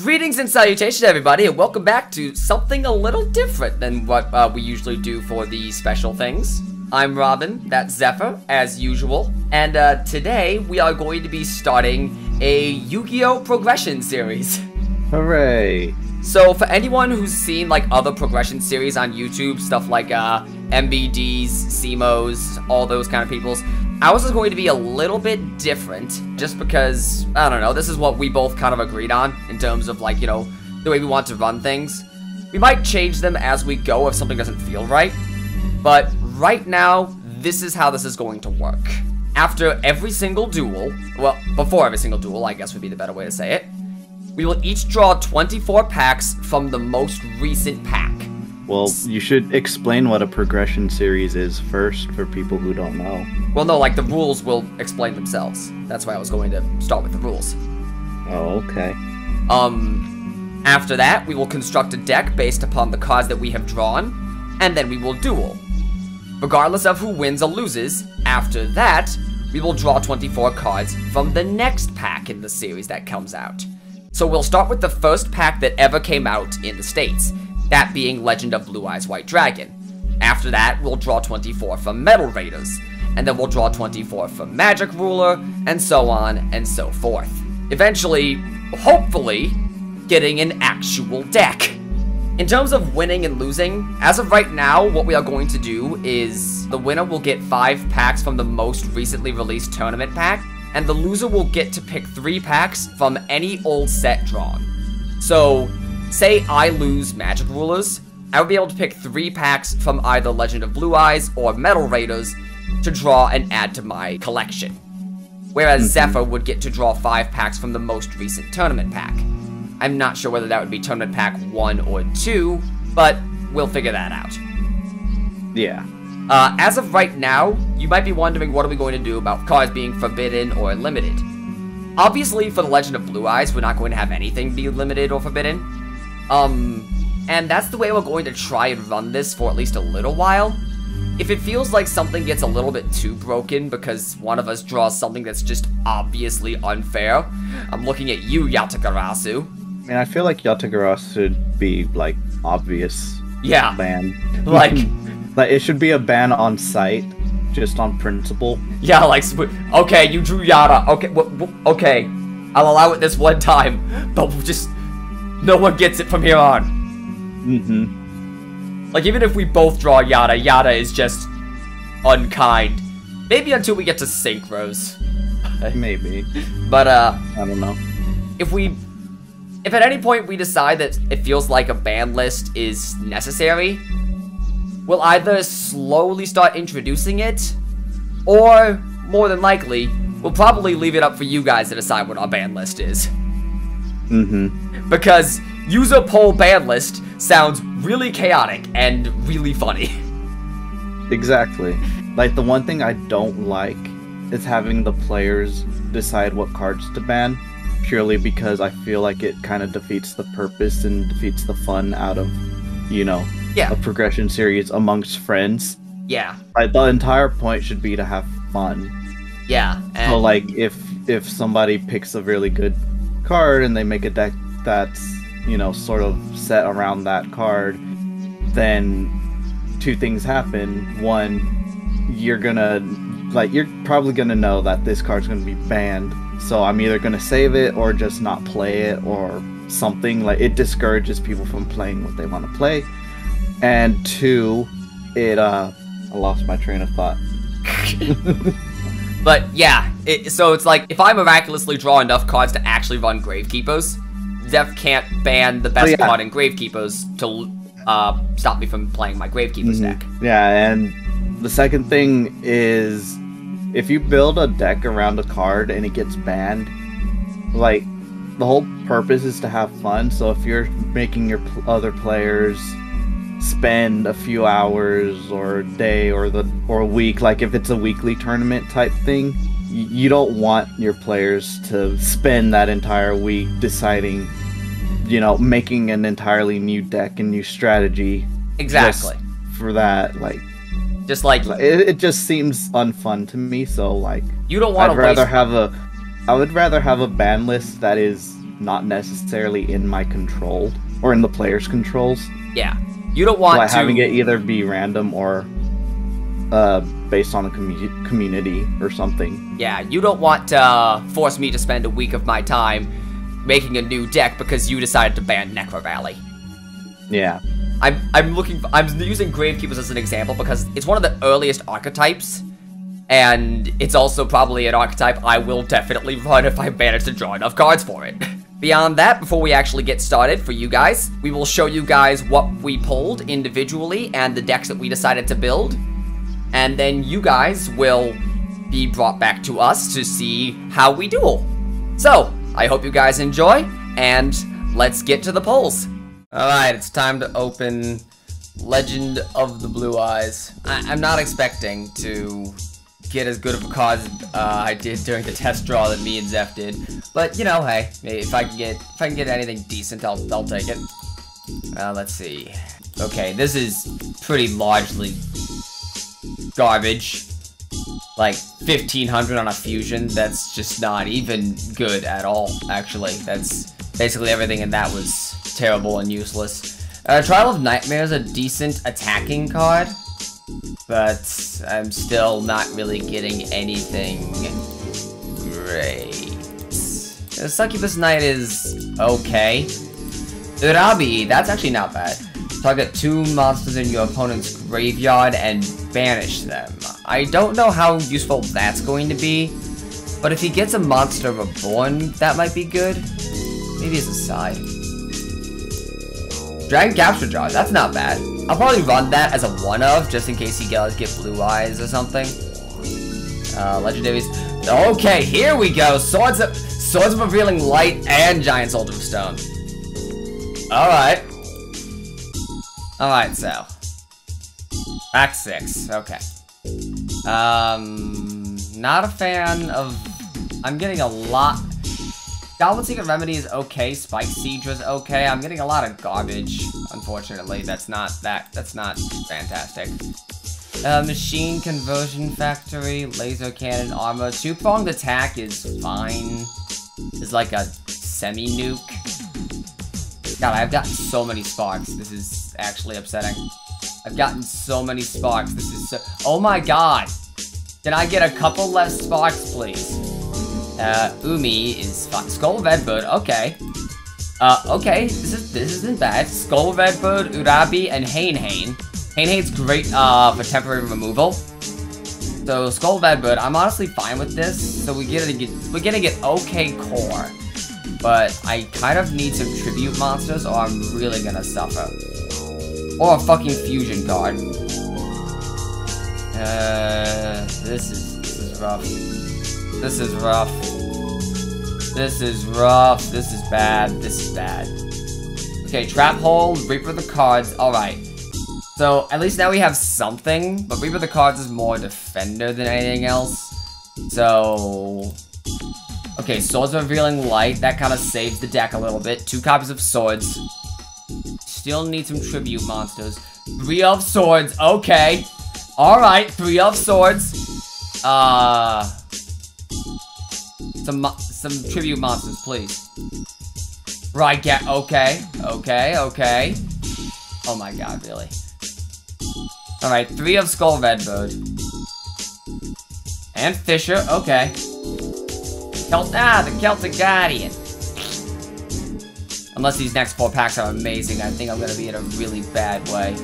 Greetings and salutations, everybody, and welcome back to something a little different than what uh, we usually do for the special things. I'm Robin, that's Zephyr, as usual, and uh, today we are going to be starting a Yu-Gi-Oh! progression series. Hooray! So, for anyone who's seen like other progression series on YouTube, stuff like uh, MBDs, CMOs, all those kind of peoples, ours is going to be a little bit different, just because, I don't know, this is what we both kind of agreed on in terms of like, you know, the way we want to run things. We might change them as we go if something doesn't feel right, but right now, this is how this is going to work. After every single duel, well, before every single duel, I guess would be the better way to say it, we will each draw 24 packs from the most recent pack. Well, you should explain what a progression series is first for people who don't know. Well, no, like the rules will explain themselves. That's why I was going to start with the rules. Oh, okay. Um, after that, we will construct a deck based upon the cards that we have drawn, and then we will duel. Regardless of who wins or loses, after that, we will draw 24 cards from the next pack in the series that comes out. So we'll start with the first pack that ever came out in the States, that being Legend of Blue Eyes White Dragon. After that, we'll draw 24 from Metal Raiders, and then we'll draw 24 from Magic Ruler, and so on and so forth. Eventually, hopefully, getting an actual deck. In terms of winning and losing, as of right now, what we are going to do is the winner will get 5 packs from the most recently released tournament pack, and the loser will get to pick three packs from any old set drawn. So, say I lose Magic Rulers, I would be able to pick three packs from either Legend of Blue Eyes or Metal Raiders to draw and add to my collection. Whereas mm -hmm. Zephyr would get to draw five packs from the most recent tournament pack. I'm not sure whether that would be tournament pack one or two, but we'll figure that out. Yeah. Uh, as of right now, you might be wondering what are we going to do about cards being forbidden or limited. Obviously, for the Legend of Blue Eyes, we're not going to have anything be limited or forbidden. Um, and that's the way we're going to try and run this for at least a little while. If it feels like something gets a little bit too broken because one of us draws something that's just obviously unfair, I'm looking at you, Yatagarasu. I mean, I feel like Yatagarasu should be, like, obvious. Yeah. Man. Like... Like it should be a ban on site, just on principle. Yeah, like okay, you drew Yada. Okay, okay, I'll allow it this one time, but just no one gets it from here on. Mm-hmm. Like even if we both draw Yada, Yada is just unkind. Maybe until we get to synchros. Maybe. But uh, I don't know. If we, if at any point we decide that it feels like a ban list is necessary, we'll either slowly start introducing it, or, more than likely, we'll probably leave it up for you guys to decide what our ban list is. Mm-hmm. Because user poll ban list sounds really chaotic and really funny. Exactly. Like, the one thing I don't like is having the players decide what cards to ban, purely because I feel like it kind of defeats the purpose and defeats the fun out of, you know, yeah. a progression series amongst friends. Yeah. Like the entire point should be to have fun. Yeah. And... So like if if somebody picks a really good card and they make a deck that's, you know, sort of set around that card, then two things happen. One, you're gonna like you're probably gonna know that this card's gonna be banned. So I'm either gonna save it or just not play it or something. Like it discourages people from playing what they want to play and two, it uh, I lost my train of thought. but yeah, it, so it's like if I miraculously draw enough cards to actually run Gravekeepers, Zeph can't ban the best oh, yeah. card in Gravekeepers to uh, stop me from playing my Gravekeepers mm -hmm. deck. Yeah, and the second thing is if you build a deck around a card and it gets banned, like the whole purpose is to have fun. So if you're making your other players spend a few hours or a day or the or a week like if it's a weekly tournament type thing you don't want your players to spend that entire week deciding you know making an entirely new deck and new strategy exactly for that like just like it, it just seems unfun to me so like you don't want to rather have a i would rather have a ban list that is not necessarily in my control or in the player's controls. Yeah. You don't want By to having it either be random or uh, based on a commu- community or something. Yeah, you don't want to uh, force me to spend a week of my time making a new deck because you decided to ban Necro Valley. Yeah. I'm I'm looking for, I'm using Gravekeepers as an example because it's one of the earliest archetypes, and it's also probably an archetype I will definitely run if I manage to draw enough cards for it. Beyond that, before we actually get started for you guys, we will show you guys what we pulled individually and the decks that we decided to build, and then you guys will be brought back to us to see how we duel. So, I hope you guys enjoy, and let's get to the polls. Alright, it's time to open Legend of the Blue Eyes. I am not expecting to get as good of a as uh, I did during the test draw that me and Zeph did. But, you know, hey, if I can get if I can get anything decent, I'll, I'll take it. Uh, let's see. Okay, this is pretty largely garbage. Like, 1500 on a fusion, that's just not even good at all, actually. That's basically everything and that was terrible and useless. Uh, Trial of Nightmare is a decent attacking card, but I'm still not really getting anything great. Uh, Succubus Knight is okay. Uraby, that's actually not bad. Target two monsters in your opponent's graveyard and banish them. I don't know how useful that's going to be, but if he gets a monster reborn, that might be good. Maybe as a side. Dragon Capture Jar, that's not bad. I'll probably run that as a one-of, just in case he does get blue eyes or something. Uh, legendaries. Okay, here we go. Swords of, Swords of Revealing Light and Giant Soldier of Stone. Alright. Alright, so. Act 6, okay. Um, not a fan of... I'm getting a lot... Goblin Secret Remedy is okay, Spike Seadra is okay. I'm getting a lot of garbage, unfortunately. That's not that, that's not fantastic. Uh, Machine Conversion Factory, Laser Cannon Armor. Two-pronged attack is fine. It's like a semi-nuke. God, I've gotten so many sparks. This is actually upsetting. I've gotten so many sparks. This is so... Oh my god! Can I get a couple less sparks, please? Uh, Umi is fine. Skull Redbird, okay. Uh, okay, this is this isn't bad. Skull Redbird, Uraby, and Hane Hane. Hane Hane's great, uh, for temporary removal. So, Skull Redbird, I'm honestly fine with this. So we get we're gonna get okay core. But I kind of need some tribute monsters or I'm really gonna suffer. Or a fucking fusion card. Uh, this is, this is rough. This is rough. This is rough. This is bad. This is bad. Okay, Trap Hole, Reaper the cards. Alright. So, at least now we have something, but Reaper the cards is more defender than anything else. So... Okay, Swords of Revealing Light. That kind of saves the deck a little bit. Two copies of Swords. Still need some Tribute monsters. Three of Swords. Okay. Alright, three of Swords. Uh... Some some tribute monsters, please. Right, yeah, okay, okay, okay. Oh my god, really. Alright, three of Skull Redbird. And Fissure, okay. Celt ah, the Celtic Guardian. Unless these next four packs are amazing, I think I'm gonna be in a really bad way.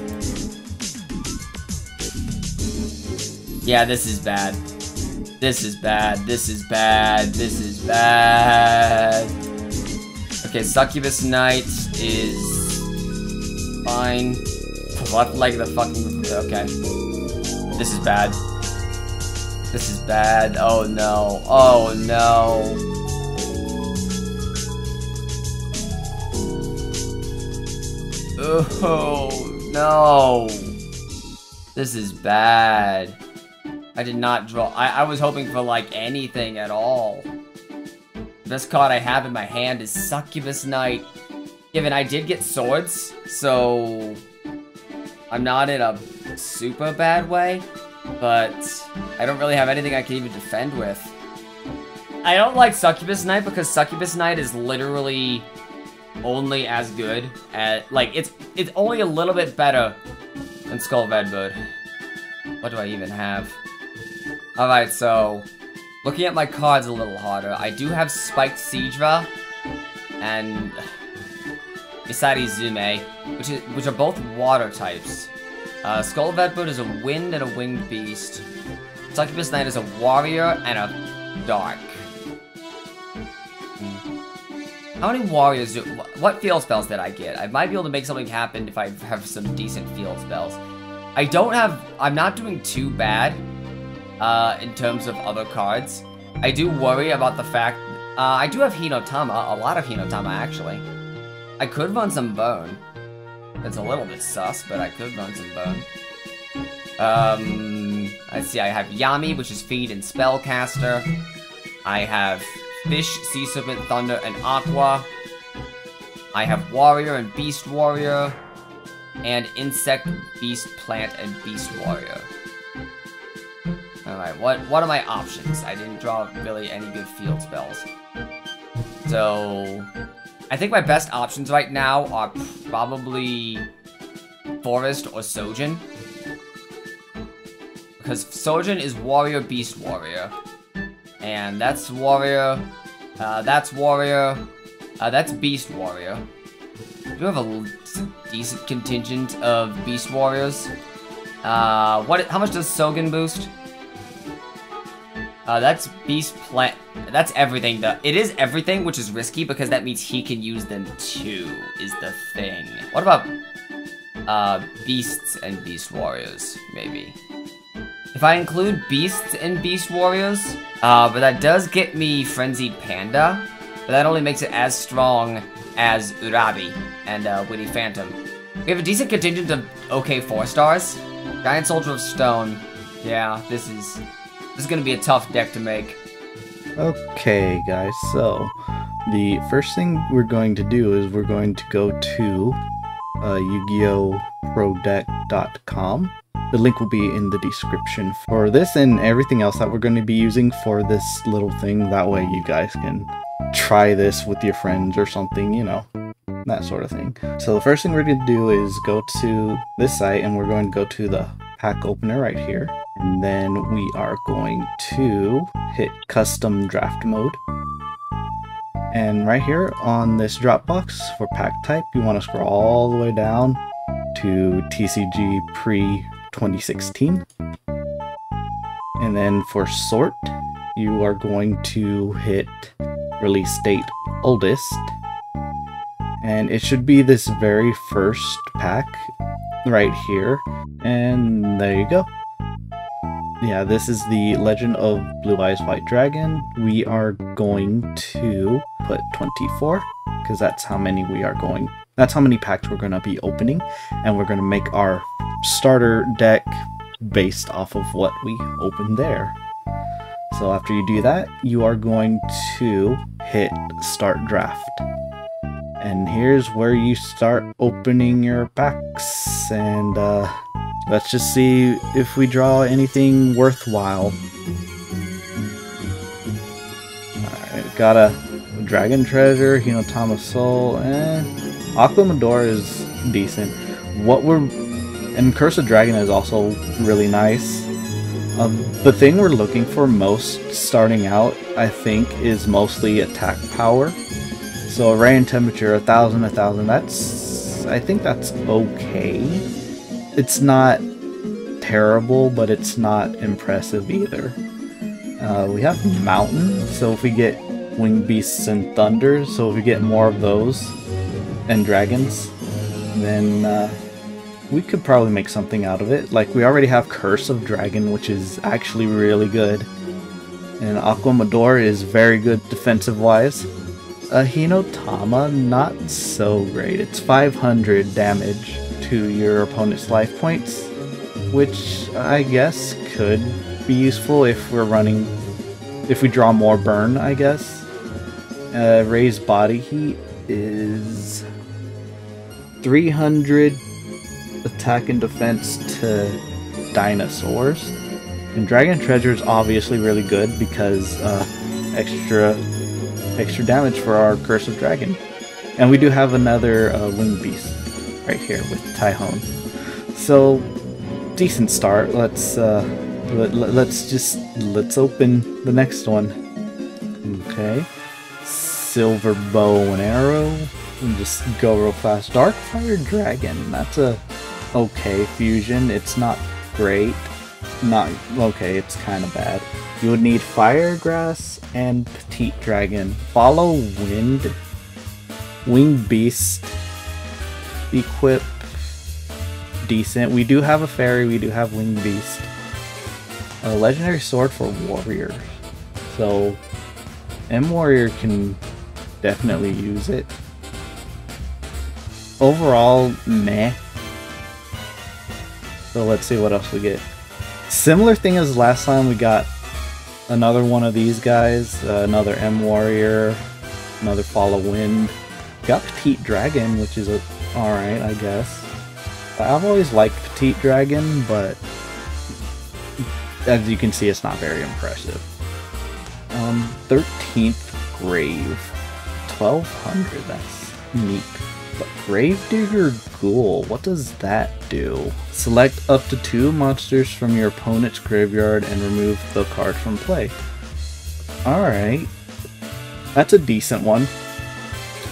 Yeah, this is bad. This is bad. This is bad. This is bad. Okay, Succubus Knight is fine. What, like the fucking... Okay. This is bad. This is bad. Oh no. Oh no. Oh no. This is bad. I did not draw. I, I was hoping for, like, anything at all. The best card I have in my hand is Succubus Knight. Given I did get swords, so... I'm not in a super bad way, but I don't really have anything I can even defend with. I don't like Succubus Knight because Succubus Knight is literally only as good at like it's it's only a little bit better than Skull Edmund. What do I even have? Alright, so looking at my cards a little harder, I do have Spiked Seadra and Misairuzame, which is which are both water types. Uh, Skull of Edmund is a wind and a winged beast. Succubus Knight is a warrior and a dark. How many warriors do- what field spells did I get? I might be able to make something happen if I have some decent field spells. I don't have- I'm not doing too bad, uh, in terms of other cards. I do worry about the fact- uh, I do have Hinotama, a lot of Hinotama actually. I could run some Bone. It's a little bit sus, but I could run some Bone. Um, let's see, I have Yami, which is Fiend and Spellcaster. I have Fish, Sea Serpent, Thunder, and Aqua. I have Warrior and Beast Warrior. And Insect, Beast, Plant, and Beast Warrior. Alright, what, what are my options? I didn't draw really any good field spells. So, I think my best options right now are probably Forest or Sogen. Because Sogen is Warrior, Beast Warrior. And that's Warrior. Uh, that's Warrior. Uh, that's Beast Warrior. We do have a decent contingent of Beast Warriors. Uh, what? How much does Sogen boost? Uh, that's Beast Plant. That's everything. The it is everything, which is risky because that means he can use them too. Is the thing. What about uh, Beasts and Beast Warriors? Maybe. If I include Beasts and Beast Warriors, uh, but that does get me Frenzied Panda, but that only makes it as strong as Uraby and uh, Witty Phantom. We have a decent contingent of OK 4 stars. Giant Soldier of Stone. Yeah, this is this is gonna be a tough deck to make. Okay, guys, so the first thing we're going to do is we're going to go to uh, Yu-Gi-Oh! Prodeck.com. The link will be in the description for this and everything else that we're going to be using for this little thing. That way you guys can try this with your friends or something, you know, that sort of thing. So the first thing we're going to do is go to this site and we're going to go to the pack opener right here. And then we are going to hit custom draft mode. And right here on this drop box for pack type, you want to scroll all the way down to TCG pre 2016. And then for sort, you are going to hit release date oldest. And it should be this very first pack right here. And there you go. Yeah, this is the Legend of Blue Eyes White Dragon. We are going to put 24 because that's how many we are going. That's how many packs we're going to be opening and we're going to make our starter deck based off of what we opened there. So after you do that, you are going to hit start draft. And here's where you start opening your packs and uh, let's just see if we draw anything worthwhile. Alright, got a Dragon Treasure, Hinotama Soul, and Aqua Madoor is decent. What we're and Curse of Dragon is also really nice. Um, the thing we're looking for most starting out, I think, is mostly attack power. So and temperature, a thousand, a thousand. That's, I think that's okay. It's not terrible, but it's not impressive either. Uh, we have mountain, so if we get winged beasts and thunder, so if we get more of those and dragons, then uh, we could probably make something out of it. Like, we already have Curse of Dragon, which is actually really good. And Aqua Madoor is very good defensive-wise. Uh, Hinotama, not so great. It's 500 damage to your opponent's life points, which I guess could be useful if we're running... if we draw more burn, I guess. Uh, raised body heat is 300 attack and defense to dinosaurs. And Dragon Treasure is obviously really good because uh, extra extra damage for our Curse of Dragon. And we do have another uh, Winged Beast right here with Tyhone. So, decent start. Let's uh, let, let's just let's open the next one. Okay, Silver Bow and Arrow. And just go real fast. Dark Fire Dragon. That's a okay fusion. It's not great. Not okay. It's kind of bad. You would need Fire Grass and Petite Dragon. Follow Wind Wing Beast equip decent. We do have a fairy, we do have Wing Beast. A legendary sword for warrior. So M Warrior can definitely use it. Overall, meh. So let's see what else we get. Similar thing as last time, we got another one of these guys, uh, another M Warrior, another Follow Wind. Got Petite Dragon, which is a alright, I guess. I've always liked Petite Dragon, but as you can see, it's not very impressive. Um, 13th Grave. 1200, that's neat. Gravedigger Ghoul, what does that do? Select up to two monsters from your opponent's graveyard and remove the card from play. Alright. That's a decent one.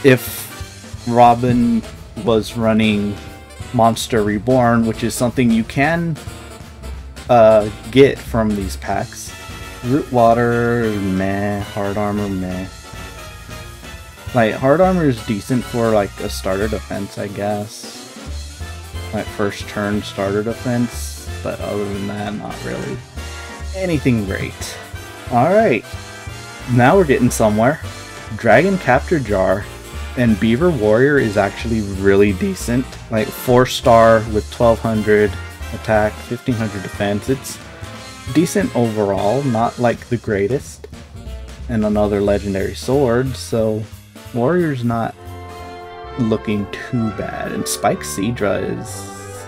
If Robin was running Monster Reborn, which is something you can uh, get from these packs. Root Water, meh. Hard Armor, meh. Like, Hard Armor is decent for, like, a starter defense, I guess. Like, first turn starter defense, but other than that, not really anything great. Alright, now we're getting somewhere. Dragon Capture Jar and Beaver Warrior is actually really decent. Like 4 star with 1200 attack, 1500 defense. It's decent overall, not like the greatest. And another legendary sword, so Warrior's not looking too bad. And Spike Seadra is,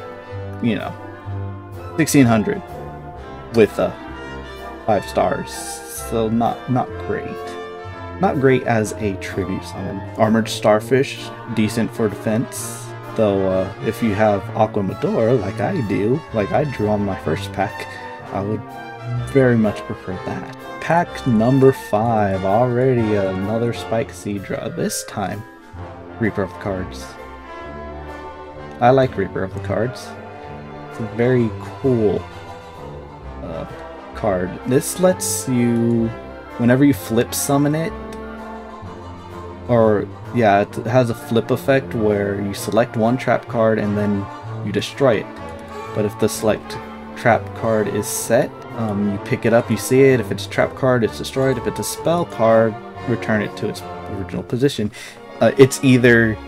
you know, 1600 with uh, 5 stars. So not not great. Not great as a tribute summon. Armored Starfish, decent for defense. Though, uh, if you have Aqua Madoor, like I do, like I drew on my first pack, I would very much prefer that. Pack number 5, already another Spike Seadra, this time Reaper of the Cards. I like Reaper of the Cards. It's a very cool uh, card. This lets you, whenever you flip summon it, or yeah, it has a flip effect where you select one trap card and then you destroy it. But if the select trap card is set, um, you pick it up, you see it. If it's a trap card, it's destroyed. If it's a spell card, return it to its original position. Uh, it's either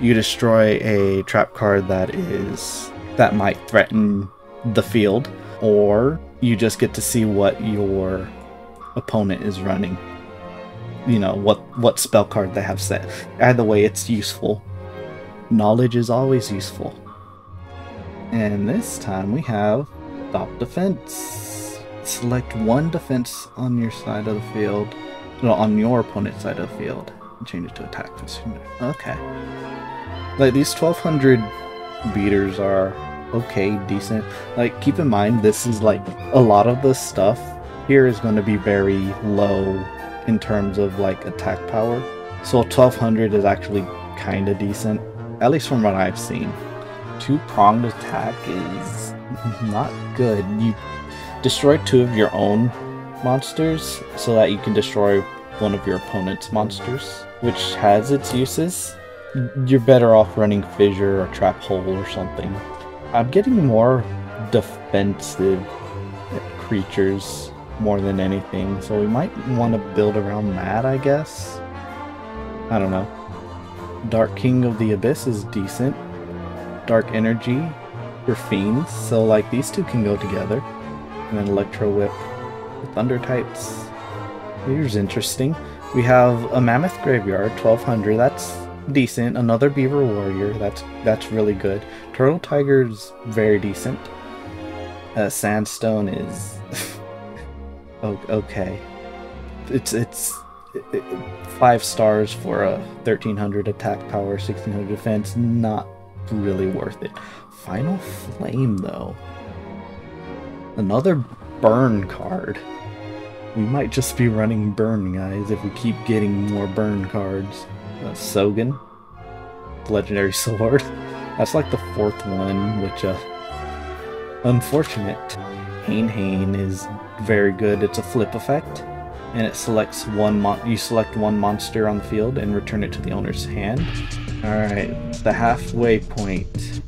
you destroy a trap card that is that might threaten the field, or you just get to see what your opponent is running you know what what spell card they have set. Either way, it's useful. Knowledge is always useful. And this time we have stop defense. Select one defense on your side of the field, no, on your opponent's side of the field, and change it to attack this position. Okay. Like these 1200 beaters are okay, decent. Like keep in mind this is like a lot of the stuff here is going to be very low in terms of like attack power. So 1200 is actually kind of decent, at least from what I've seen. Two pronged attack is not good. You destroy two of your own monsters so that you can destroy one of your opponent's monsters, which has its uses. You're better off running Fissure or Trap Hole or something. I'm getting more defensive creatures more than anything. So we might want to build around that, I guess. I don't know. Dark King of the Abyss is decent. Dark Energy your Fiends, so like these two can go together. And then Electro Whip with Thunder types. Here's interesting. We have a Mammoth Graveyard, 1200, that's decent. Another Beaver Warrior, that's that's really good. Turtle Tiger's very decent. Uh, Sandstone is okay. it's it's it, it, five stars for a 1300 attack power, 1600 defense. Not really worth it. Final Flame though. Another burn card. We might just be running burn, guys, if we keep getting more burn cards. Uh, Sogen. Legendary Sword. That's like the fourth one, which, uh, unfortunate. Hane Hane is very good. It's a flip effect, and it selects one mon- you select one monster on the field and return it to the owner's hand. Alright, the halfway point.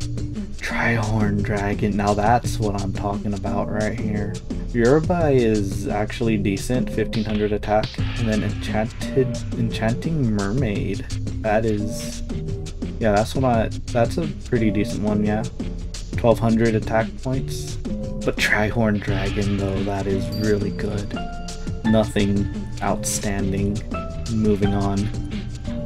Trihorn Dragon. Now that's what I'm talking about right here. Uraby is actually decent, 1500 attack. And then Enchanted Enchanting Mermaid. That is yeah, that's what I that's a pretty decent one, yeah. 1200 attack points. But Trihorn Dragon though, that is really good. Nothing outstanding. Moving on.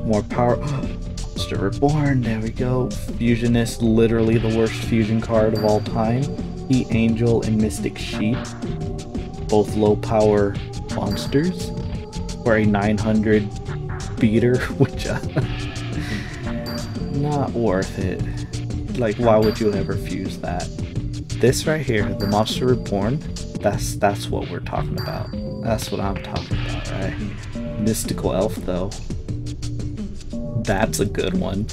More power oh, Monster Reborn, there we go. Fusionist, literally the worst fusion card of all time. Heat Angel and Mystic Sheep, both low power monsters, for a 900 beater, which uh, not worth it. Like, why would you ever fuse that? This right here, the Monster Reborn, that's that's what we're talking about. That's what I'm talking about, right? Mystical Elf, though, that's a good one.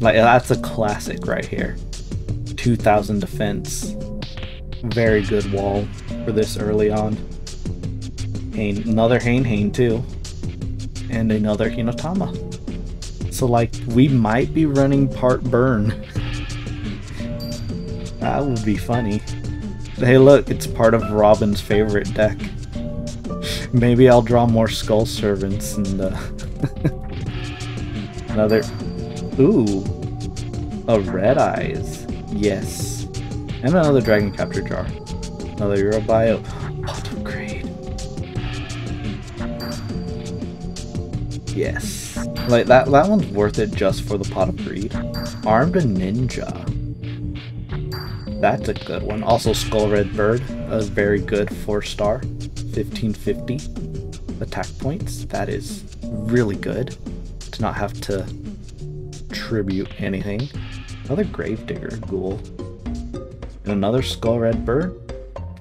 Like, that's a classic right here. 2000 defense. Very good wall for this early on. Hain, another Hane Hane too. And another Hinotama. So like, we might be running part burn. that would be funny. Hey look, it's part of Robin's favorite deck. Maybe I'll draw more Skull Servants and uh, another... Ooh, a Red Eyes. Yes. And another Dragon Capture Jar. Another Eurobio. Of Greed. Yes. Like, that, that one's worth it just for the Pot of Greed. Armed a Ninja. That's a good one. Also, Skull Red Bird. A very good 4-star. 1550 attack points. That is really good. To not have to tribute anything. Another Gravedigger Ghoul. And another Skull Red Bird.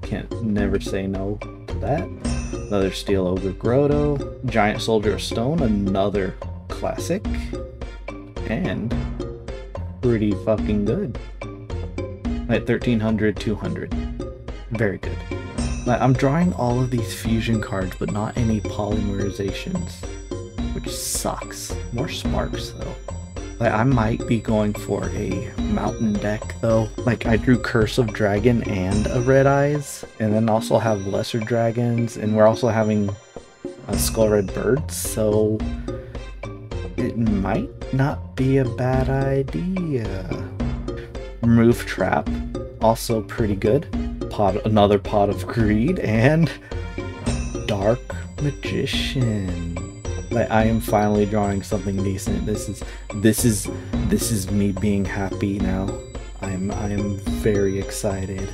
Can't never say no to that. Another Steel Ogre Grotto. Giant Soldier of Stone. Another classic. And pretty fucking good. At 1300, 200. Very good. I'm drawing all of these fusion cards, but not any polymerizations. Which sucks. More sparks, though. Like, I might be going for a mountain deck, though. Like, I drew Curse of Dragon and a Red Eyes, and then also have Lesser Dragons, and we're also having a Skull Red Bird, so it might not be a bad idea. Remove Trap, also pretty good. Pot, another Pot of Greed, and Dark Magician. Like I am finally drawing something decent. This is this is this is me being happy now. I'm I am very excited.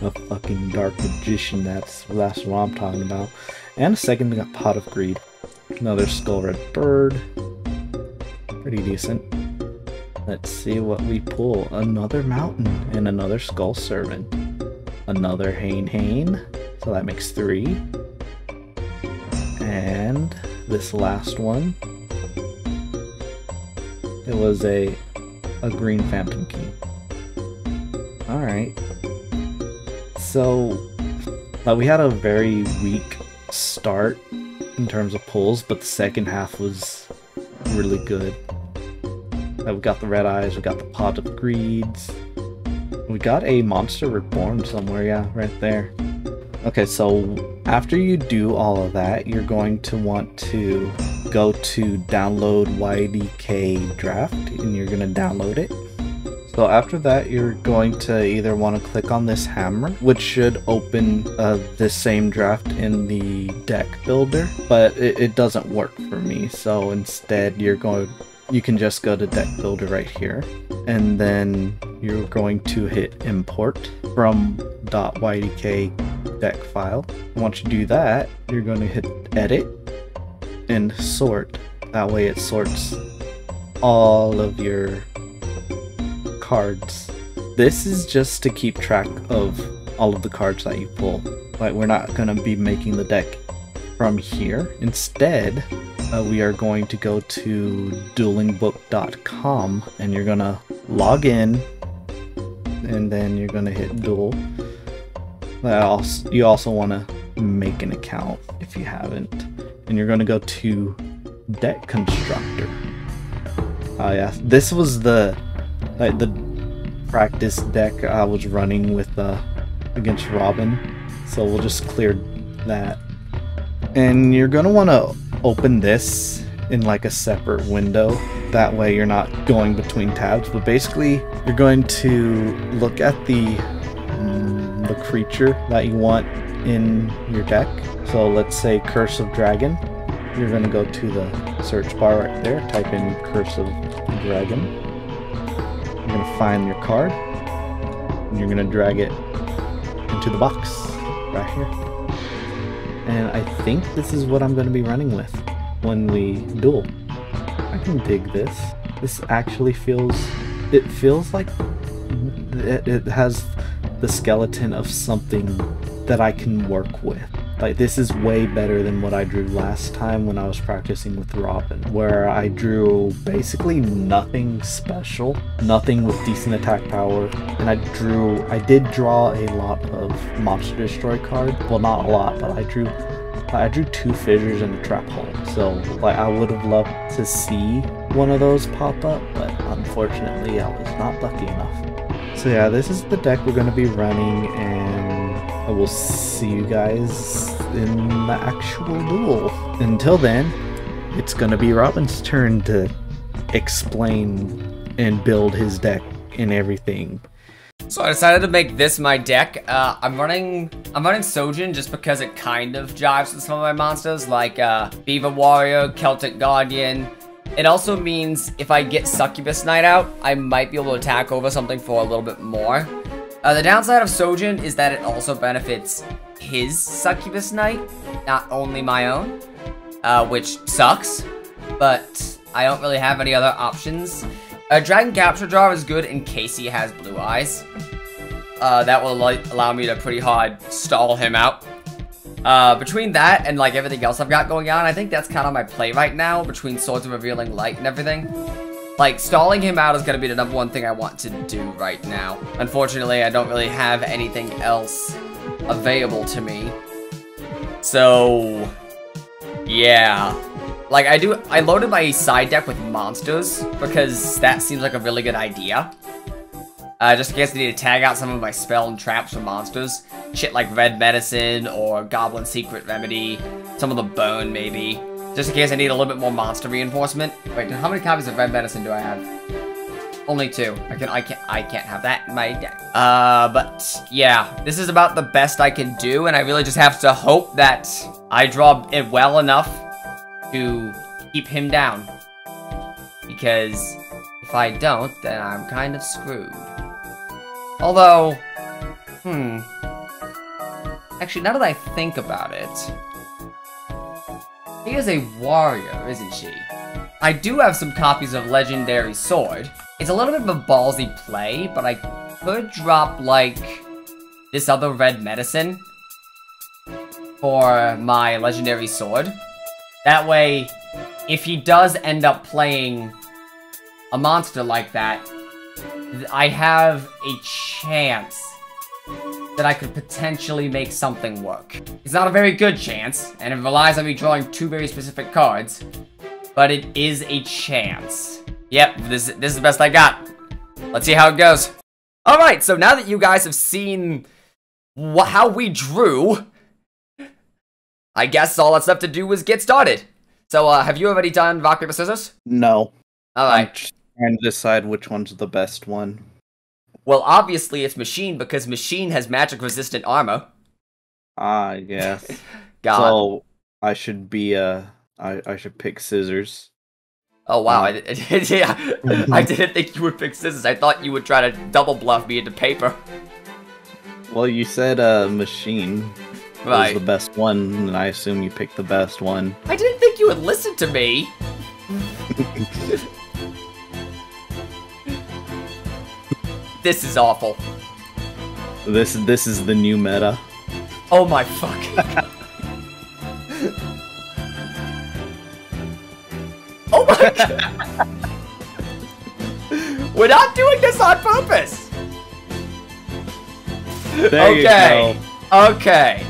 A fucking dark magician. That's that's what I'm talking about. And a second pot of greed. Another skull red bird. Pretty decent. Let's see what we pull. Another mountain and another skull servant. Another Hane Hane. So that makes three. And this last one. It was a a green phantom key. Alright. So uh, we had a very weak start in terms of pulls, but the second half was really good. Uh, we got the red eyes, we got the pot of greeds. We got a monster reborn somewhere, yeah, right there. Okay, so after you do all of that, you're going to want to go to download YDK draft and you're going to download it. So after that, you're going to either want to click on this hammer, which should open uh, the same draft in the deck builder, but it, it doesn't work for me. So instead, you're going, you can just go to deck builder right here, and then you're going to hit import from .ydk deck file. Once you do that, you're going to hit edit and sort. That way it sorts all of your cards. This is just to keep track of all of the cards that you pull. Like we're not going to be making the deck from here. Instead, uh, we are going to go to duelingbook.com and you're to log in and then you're to hit duel. Also, you also want to make an account if you haven't. And you're to go to deck constructor. Oh yeah, this was the like the practice deck I was running with uh, against Robin. So we'll just clear that. And you're gonna want to open this in like a separate window. That way you're not going between tabs. But basically, you're going to look at the um, the creature that you want in your deck. So let's say Curse of Dragon. You're gonna go to the search bar right there, type in Curse of Dragon. You're gonna find your card, and you're gonna drag it into the box right here. And I think this is what I'm gonna be running with when we duel. I can dig this. This actually feels, it feels like it, it has the skeleton of something that I can work with. Like this is way better than what I drew last time when I was practicing with Robin, where I drew basically nothing special, nothing with decent attack power, and I drew, I did draw a lot of Monster Destroy cards. Well, not a lot, but I drew, I drew two fissures and a trap hole. So like I would have loved to see one of those pop up, but unfortunately I was not lucky enough. So yeah, this is the deck we're going to be running, and I will see you guys in the actual duel. Until then, it's gonna be Robin's turn to explain and build his deck and everything. So I decided to make this my deck. Uh, I'm running I'm running Sogen just because it kind of jives with some of my monsters, like uh, Beaver Warrior, Celtic Guardian. It also means if I get Succubus Knight out, I might be able to attack over something for a little bit more. Uh, the downside of Sogen is that it also benefits his Succubus Knight, not only my own, uh, which sucks, but I don't really have any other options. Uh, Dragon Capture Jar is good in case he has blue eyes. Uh, that will allow me to pretty hard stall him out. Uh, between that and like everything else I've got going on, I think that's kind of my play right now, between Swords of Revealing Light and everything. Like, stalling him out is going to be the number one thing I want to do right now. Unfortunately, I don't really have anything else available to me. So, yeah. Like, I do- I loaded my side deck with monsters, because that seems like a really good idea. Uh, just in case I need to tag out some of my spell and traps for monsters. Shit like Red Medicine, or Goblin Secret Remedy, some of the Bone, maybe. Just in case I need a little bit more monster reinforcement. Wait, how many copies of Red Medicine do I have? Only two. I can I can't I can't have that in my deck. Uh but yeah, this is about the best I can do, and I really just have to hope that I draw it well enough to keep him down. Because if I don't, then I'm kind of screwed. Although, hmm. Actually, now that I think about it, he is a warrior, isn't she? I do have some copies of Legendary Sword. It's a little bit of a ballsy play, but I could drop, like, this other red medicine for my Legendary Sword. That way, if he does end up playing a monster like that, I have a chance that I could potentially make something work. It's not a very good chance, and it relies on me drawing two very specific cards, but it is a chance. Yep, this, this is the best I got. Let's see how it goes. Alright, so now that you guys have seen how we drew, I guess all that's left to do is get started. So, uh, have you already done rock, paper, scissors? No. Alright. trying to decide which one's the best one. Well, obviously it's Machine because Machine has magic resistant armor. Ah, yes. God. So I should be uh I I should pick scissors. Oh wow, I, yeah, I didn't think you would pick scissors. I thought you would try to double bluff me into paper. Well, you said uh, machine Right. was the best one, and I assume you picked the best one. I didn't think you would listen to me. this is awful. This this is the new meta. Oh my fucking god. oh my god. We're not doing this on purpose. There you okay. go. Okay.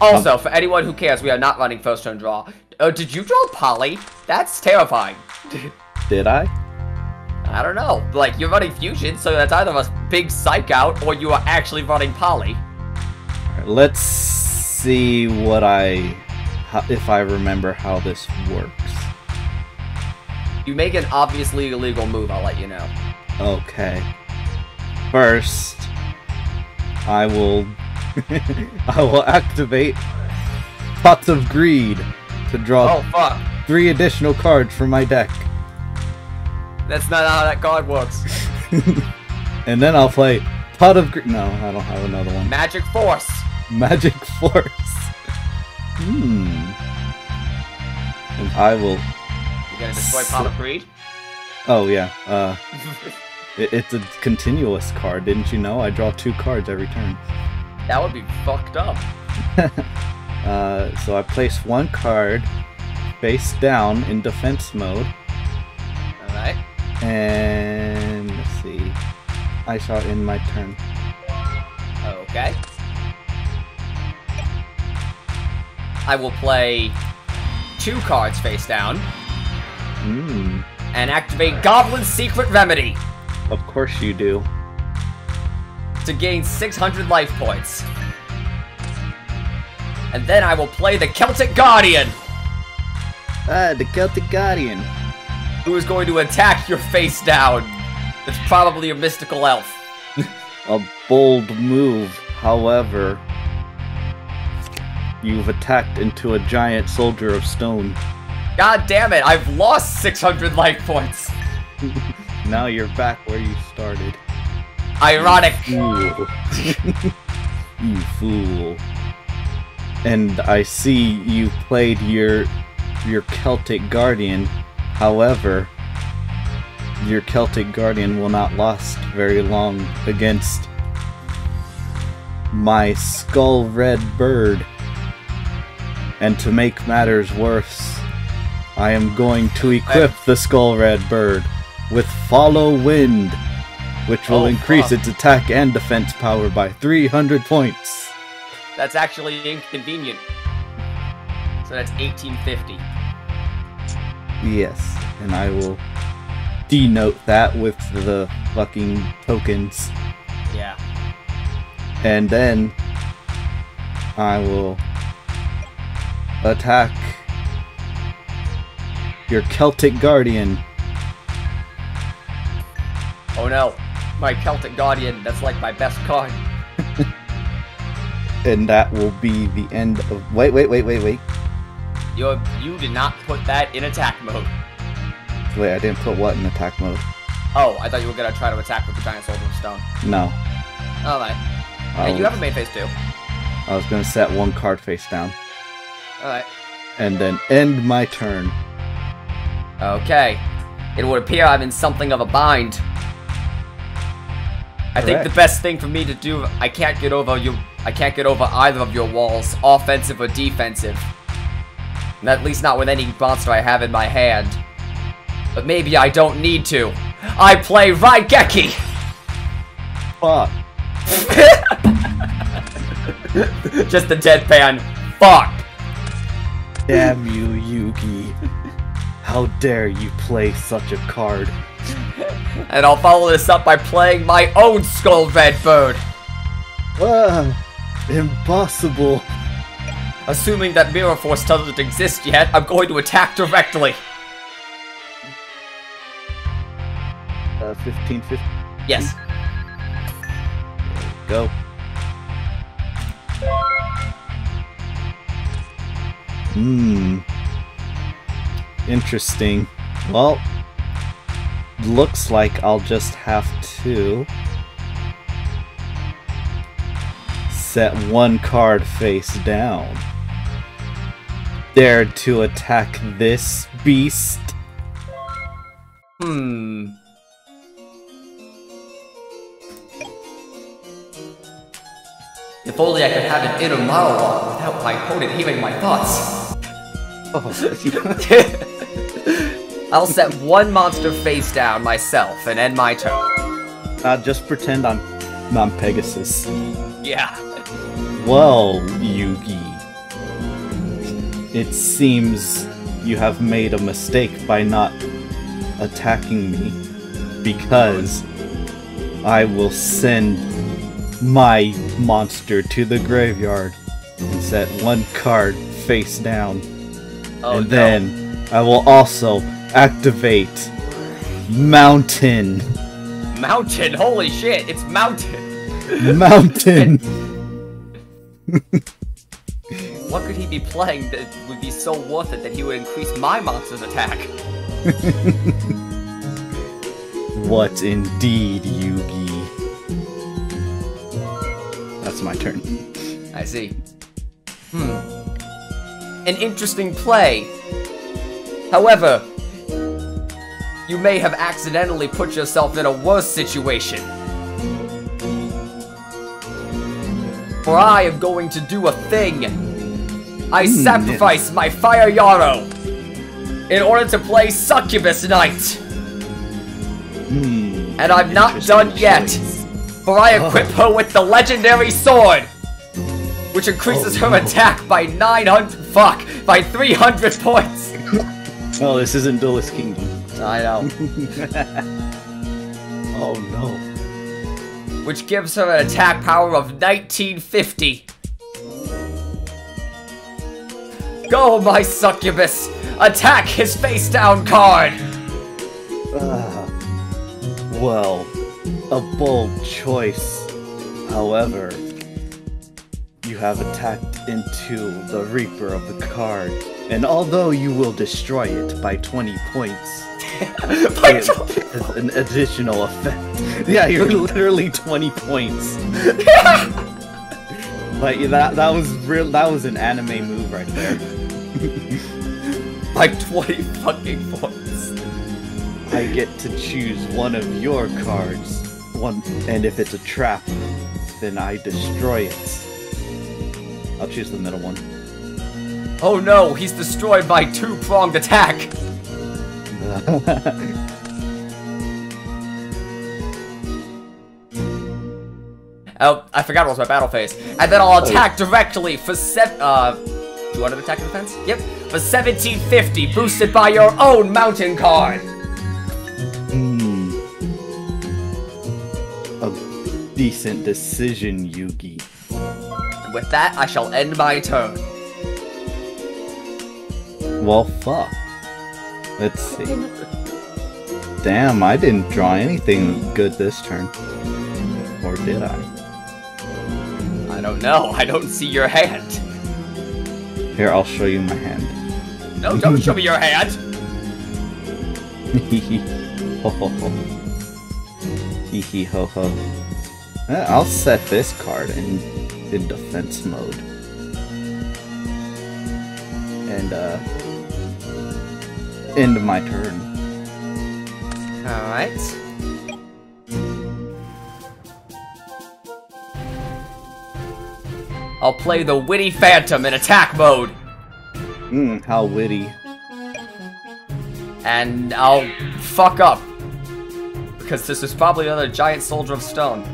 Also, for anyone who cares, we are not running first turn draw. Uh, did you draw Polly? That's terrifying. Did I? I don't know. Like, you're running Fusion, so that's either a big psych out or you are actually running Polly. Alright, Let's see what I, if I remember how this works. You make an obviously illegal move, I'll let you know. Okay. First, I will, I will activate Pots of Greed to draw Oh, fuck. three additional cards from my deck, That's not how that card works. and then I'll play Pot of Greed. No, I don't have another one. Magic Force. Magic Force. Hmm. And I will. You're gonna destroy Pot of Greed? Oh yeah. Uh, it, it's a continuous card. Didn't you know? I draw two cards every turn. that would be fucked up. Uh, so I place one card face down in defense mode, Alright. And let's see. I shall end my turn. Okay. I will play two cards face down Hmm. and activate Goblin's Secret Remedy Of course you do. to gain 600 life points. And then I will play the Celtic Guardian, Ah, the Celtic Guardian. Who is going to attack your face down. It's probably a mystical elf. A bold move. However, you've attacked into a giant soldier of stone. God damn it, I've lost 600 life points. Now you're back where you started. Ironic. Fool. you fool. And I see you played your your Celtic Guardian. However, your Celtic Guardian will not last very long against my skull red bird. And to make matters worse, I am going to equip the skull red bird with follow wind, which will Oh, increase fuck. its attack and defense power by 300 points. That's actually inconvenient. So that's 1850. Yes, and I will denote that with the fucking tokens. Yeah. And then I will attack your Celtic Guardian. Oh no. My Celtic Guardian, that's like my best card. And that will be the end of. Wait, wait, wait, wait, wait. You you did not put that in attack mode. Wait, I didn't put what in attack mode. Oh, I thought you were gonna try to attack with the giant soldier of stone. No. Alright. Hey, you have a main phase too. I was gonna set one card face down. Alright. And then end my turn. Okay. It would appear I'm in something of a bind. I think the best thing for me to do, I can't get over you. I can't get over either of your walls, offensive or defensive. At least not with any monster I have in my hand. But maybe I don't need to. I play Raigeki! Fuck. Just the deadpan. Fuck! Damn you, Yugi. How dare you play such a card? And I'll follow this up by playing my own Skull Red Bird. Ah, impossible. Assuming that Mirror Force doesn't exist yet, I'm going to attack directly. Uh, 15, 15, Yes. go. Hmm. Interesting. Well, looks like I'll just have to set one card face down. Dare to attack this beast? Hmm. If only I could have an inner monologue without my opponent hearing my thoughts. Oh. I'll set one monster face down myself and end my turn. uh, just pretend I'm, I'm Pegasus. Yeah. Well, Yugi. It seems you have made a mistake by not attacking me because I will send my monster to the graveyard and set one card face down. Oh and no. then I will also activate Mountain. Mountain, holy shit, it's mountain. Mountain! What could he be playing that would be so worth it that he would increase my monster's attack? what indeed, Yugi? That's my turn. I see. Hmm. An interesting play. However, you may have accidentally put yourself in a worse situation. For I am going to do a thing. I sacrifice my Fireyarou in order to play Succubus Knight. Hmm. And I'm not done yet, choice. for I equip her with the legendary sword, which increases Oh, her no. attack by 900, fuck, by 300 points. Oh, this isn't Duelist Kingdom. I know. Oh no. Which gives her an attack power of 1950. Go, my succubus! Attack his face down card! Ah. well, a bold choice. However, you have attacked into the Reaper of the card, and although you will destroy it by 20 points, By it has an additional effect. Yeah, you're literally 20 points. Like that that was real that was an anime move right there. by 20 fucking points. I get to choose one of your cards. One and if it's a trap, then I destroy it. I'll choose the middle one. Oh no, he's destroyed by two-pronged attack! Oh, I forgot it was my battle phase. And then I'll attack directly for seven, uh, 200 attack and defense? Yep, for 1750, boosted by your own mountain card. Hmm. A decent decision, Yugi. And with that, I shall end my turn. Well, fuck. Let's see. Damn, I didn't draw anything good this turn. Or did I? I don't know, I don't see your hand. Here, I'll show you my hand. No, don't show me your hand! Hee hee ho ho ho. Hee hee ho ho. I'll set this card in in defense mode. And uh end my turn. Alright. I'll play the Witty Phantom in attack mode, Hmm, how witty. and I'll fuck up. Because this is probably another giant soldier of stone.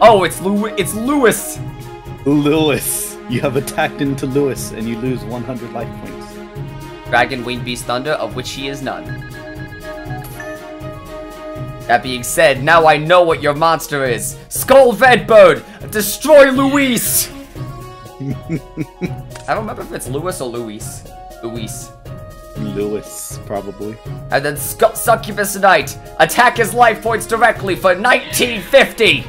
Oh, it's Lew it's Lewis! Lewis! You have attacked into Lewis and you lose 100 life points. Dragon Winged Beast Thunder, of which he is none. That being said, now I know what your monster is. Skull Redbird! Destroy Luis! I don't remember if it's Lewis or Luis. Luis. Lewis, probably. And then Sc- Succubus Knight! Attack his life points directly for 1950!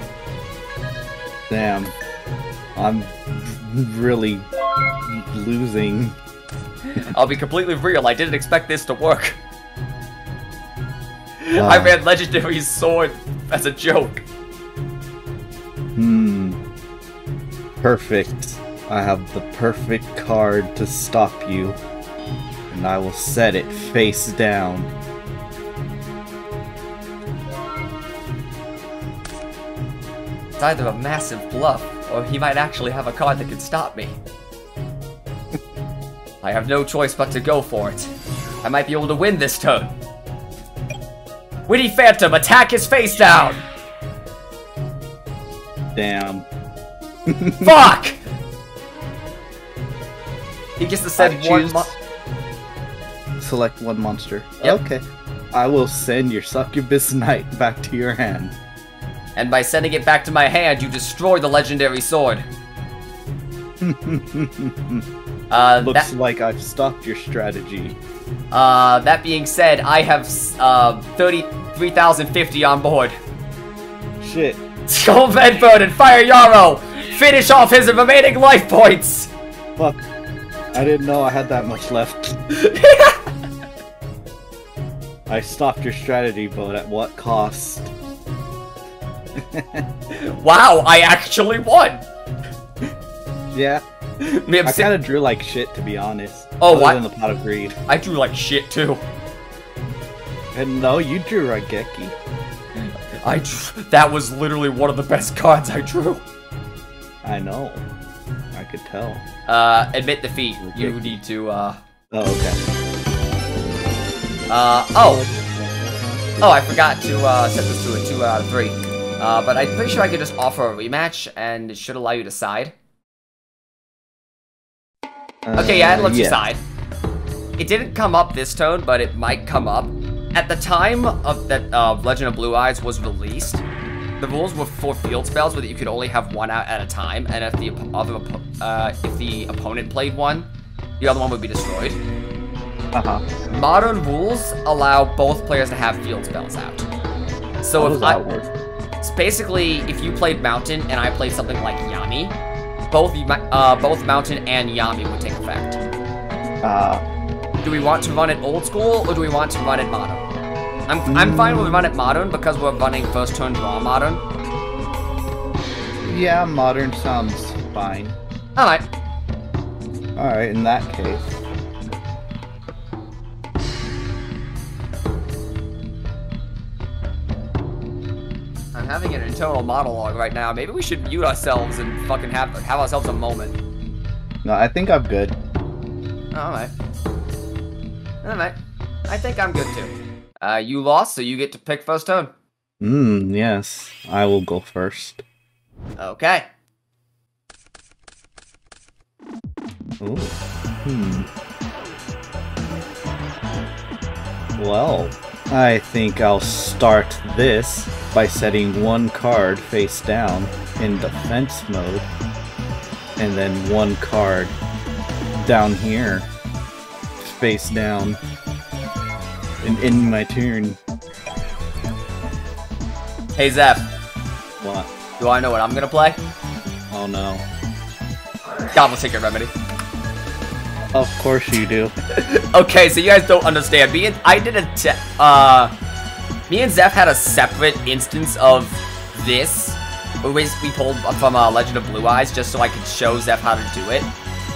Damn. I'm really losing. I'll be completely real, I didn't expect this to work. Wow. I ran Legendary Sword as a joke. Hmm. Perfect. I have the perfect card to stop you. And I will set it face down. It's either a massive bluff, or he might actually have a card that could stop me. I have no choice but to go for it. I might be able to win this turn. Witty Phantom, attack his face down! Damn. Fuck! He gets to I send one Select one monster. Yep. Okay. I will send your succubus knight back to your hand. And by sending it back to my hand, you destroy the legendary sword. Uh, Looks that, like I've stopped your strategy. uh, that being said, I have uh, 33,050 on board. Shit. Skull Red Bird and Fireyarou! Finish off his remaining life points! Fuck. I didn't know I had that much left. I stopped your strategy, but at what cost? wow, I actually won! Yeah, I kind of drew like shit, to be honest. Oh, what? than the pot of greed. I drew like shit too. And no, you drew Raigeki. I drew- that was literally one of the best cards I drew. I know. I could tell. Uh, admit defeat. You need to, uh, Oh, okay. uh, oh, oh, I forgot to, uh, set this to a 2 out of 3. Uh, but I'm pretty sure I could just offer a rematch, and it should allow you to side. Okay, yeah, it Uh, lets you side. It didn't come up this tone, but it might come up. At the time of that uh, Legend of Blue Eyes was released, the rules were for field spells where you could only have one out at a time, and if the other uh, if the opponent played one, the other one would be destroyed. Uh-huh. Modern rules allow both players to have field spells out. So How if I, it's basically if you played Mountain and I played something like Yami, both uh, both Mountain and Yami would take effect. Uh, Do we want to run it old school or do we want to run it modern? I'm, I'm fine with run it modern because we're running first turn draw modern. yeah, modern sounds fine. Alright. Alright, in that case. Having an internal monologue right now. Maybe we should mute ourselves and fucking have have ourselves a moment. No, I think I'm good. Alright. Alright. I think I'm good too. Uh, you lost, so you get to pick first turn. Hmm, yes. I will go first. Okay. Ooh. Hmm. Well, I think I'll start this by setting one card face down in defense mode, and then one card down here face down and in my turn. Hey Zeph, What? do I know what I'm gonna play? Oh no. Goblin Secret Remedy. Of course you do. Okay, so you guys don't understand. Me and I did a uh, me and Zeph had a separate instance of this. which We pulled from uh, Legend of Blue Eyes just so I could show Zeph how to do it.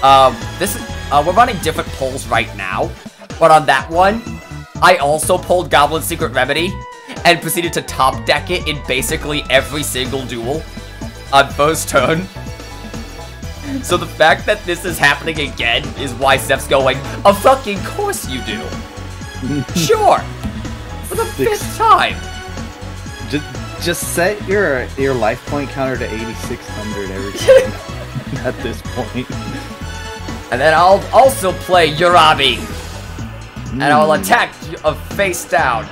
Um, this is uh, we're running different polls right now, but on that one, I also pulled Goblin Secret Remedy and proceeded to top deck it in basically every single duel on first turn. So the fact that this is happening again is why Zeph's going, a fucking course you do. sure. For the fifth time. Just, just set your your life point counter to 8600 every time at this point. And then I'll also play Uraby. And I'll Hmm. attack you uh, face down.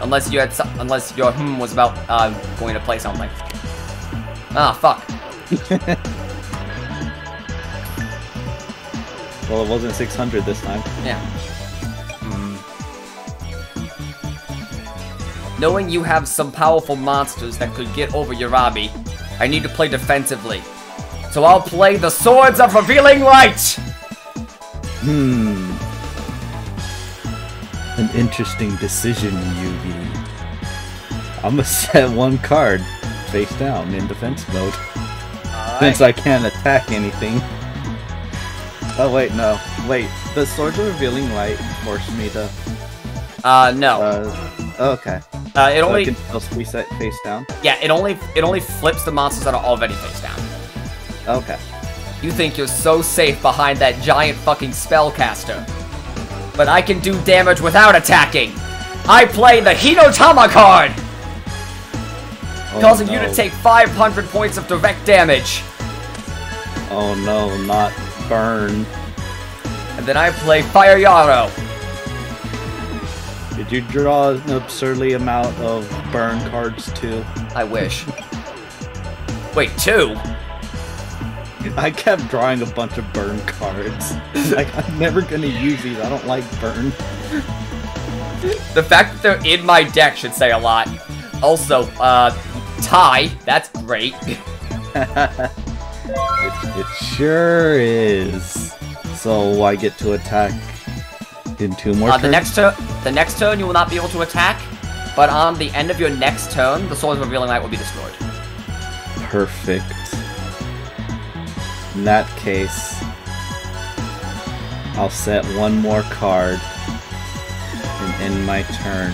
Unless you had some, unless your hmm was about uh, going to play something. Ah, fuck. Well, it wasn't 600 this time. Yeah. Knowing you have some powerful monsters that could get over Uraby, I need to play defensively. So I'll play the Swords of Revealing Light! Hmm. An interesting decision, Yugi. I'm gonna set one card face down in defense mode. Since I can't attack anything. Oh wait, no. Wait, the Swords of Revealing Light force me to... Uh, no. Uh, okay. Uh, it So only, can still reset face down? yeah, it only, it only flips the monsters that are already face down. Okay. You think you're so safe behind that giant fucking spellcaster. But I can do damage without attacking. I play the Hinotama card, Oh, causing you to take 500 points of direct damage. Oh no, not burn. And then I play Fireyarou. Did you draw an absurdly amount of burn cards too? I wish. Wait, two? I kept drawing a bunch of burn cards. like I'm never gonna use these. I don't like burn. The fact that they're in my deck should say a lot. Also, uh, tie. That's great. It, it sure is. So I get to attack in two more Uh, the next turn, the next turn you will not be able to attack, but on the end of your next turn, the Swords of Revealing Light will be destroyed. Perfect. In that case, I'll set one more card and end my turn.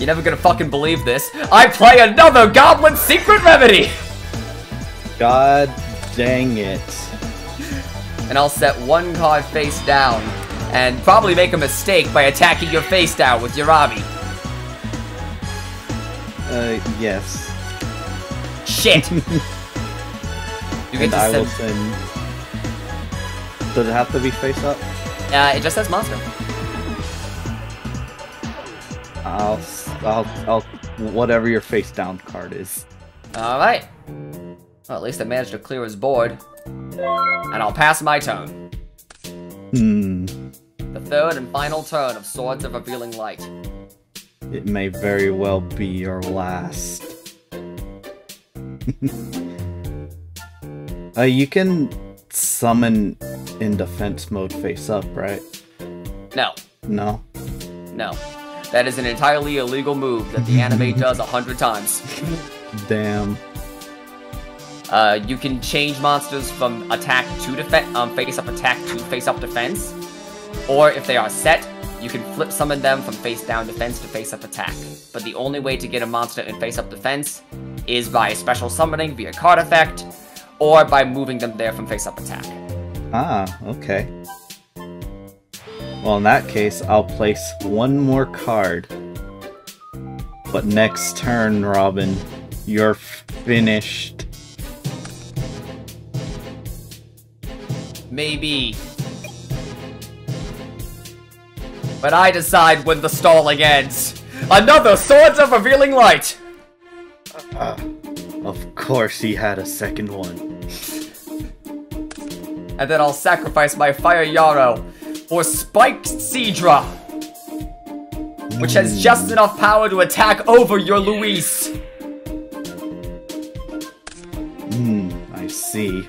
You're never gonna fucking believe this. I play another Goblin Secret Remedy! God dang it. And I'll set one card face down, and probably make a mistake by attacking your face down with your army. Uh, yes. Shit! you get And to I will send. Does it have to be face up? Uh, it just says monster. I'll, I'll, I'll, whatever your face down card is. Alright. Well, at least I managed to clear his board. And I'll pass my turn. Hmm. The third and final turn of Swords of Revealing Light. It may very well be your last. uh, you can summon in defense mode face up, right? No, No? no. That is an entirely illegal move that the anime does a hundred times. Damn. Uh, you can change monsters from attack to defense, um, face up attack to face up defense. Or if they are set, you can flip summon them from face down defense to face up attack. But the only way to get a monster in face up defense is by special summoning via card effect, or by moving them there from face up attack. Ah, okay. Well, in that case, I'll place one more card. But next turn, Robin, you're finished. Maybe. But I decide when the stalling ends. Another Swords of Revealing Light! Uh, of course, he had a second one. And then I'll sacrifice my Fireyarou for Spiked Seadra, which has just enough power to attack over your Luis. Hmm, I see.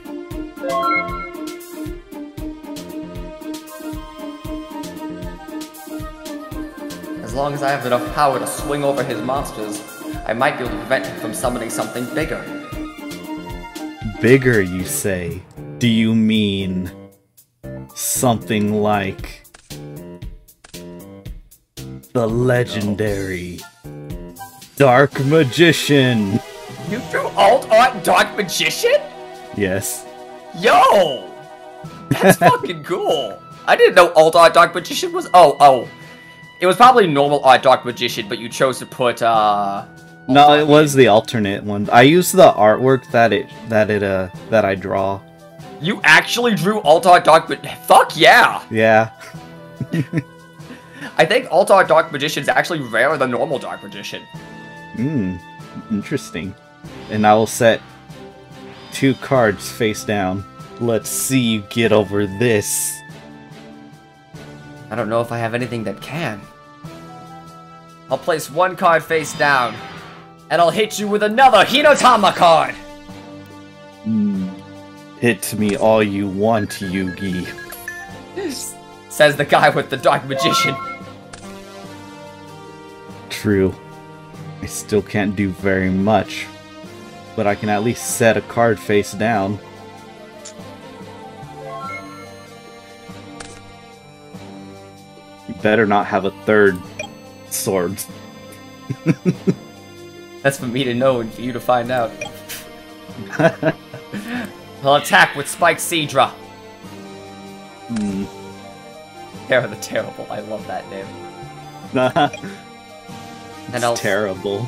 As long as I have enough power to swing over his monsters, I might be able to prevent him from summoning something bigger. Bigger, you say? Do you mean something like the legendary Dark Magician? You drew Alt Art Dark Magician? Yes. Yo! That's fucking cool. I didn't know Alt Art Dark Magician was. Oh, oh. It was probably normal Art Dark Magician, but you chose to put, uh. No, it was the alternate one. I used the artwork that it that it uh that I draw. You actually drew Alt Art Dark Mag. Fuck yeah! Yeah. I think Alt Art Dark Magician is actually rarer than normal Dark Magician. Hmm. Interesting. And I will set two cards face down. Let's see you get over this. I don't know if I have anything that can. I'll place one card face down, and I'll hit you with another Hinotama card! Hmm. Hit me all you want, Yugi. Says the guy with the Dark Magician. True. I still can't do very much, but I can at least set a card face down. You better not have a third sword. That's for me to know and for you to find out. I'll attack with Spike Seadra. Hmm. Terra the Terrible. I love that name. And I'll terrible.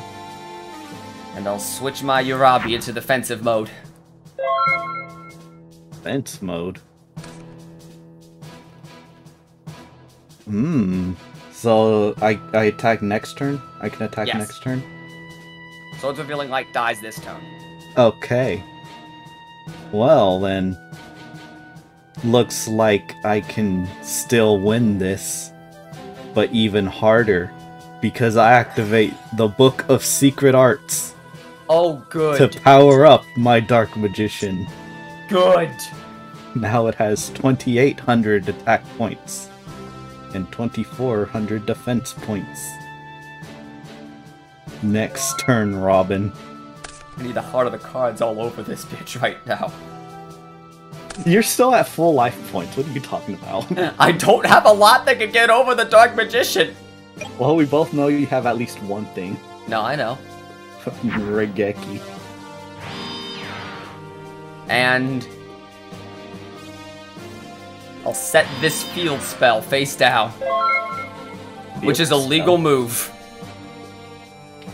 and I'll switch my Uraby into defensive mode. Defense mode. Hmm. So I I attack next turn. I can attack Yes. next turn. Swords Revealing Light dies this turn. Okay. Well then, looks like I can still win this, but even harder because I activate the Book of Secret Arts Oh, good. to power up my Dark Magician. Good. Now it has 2,800 attack points and 2,400 defense points. Next turn, Robin. I need the heart of the cards all over this bitch right now. You're still at full life points. What are you talking about? I don't have a lot that can get over the Dark Magician. well, we both know you have at least one thing. No, I know. Raigeki. And I'll set this field spell face down, which is a legal spell. move.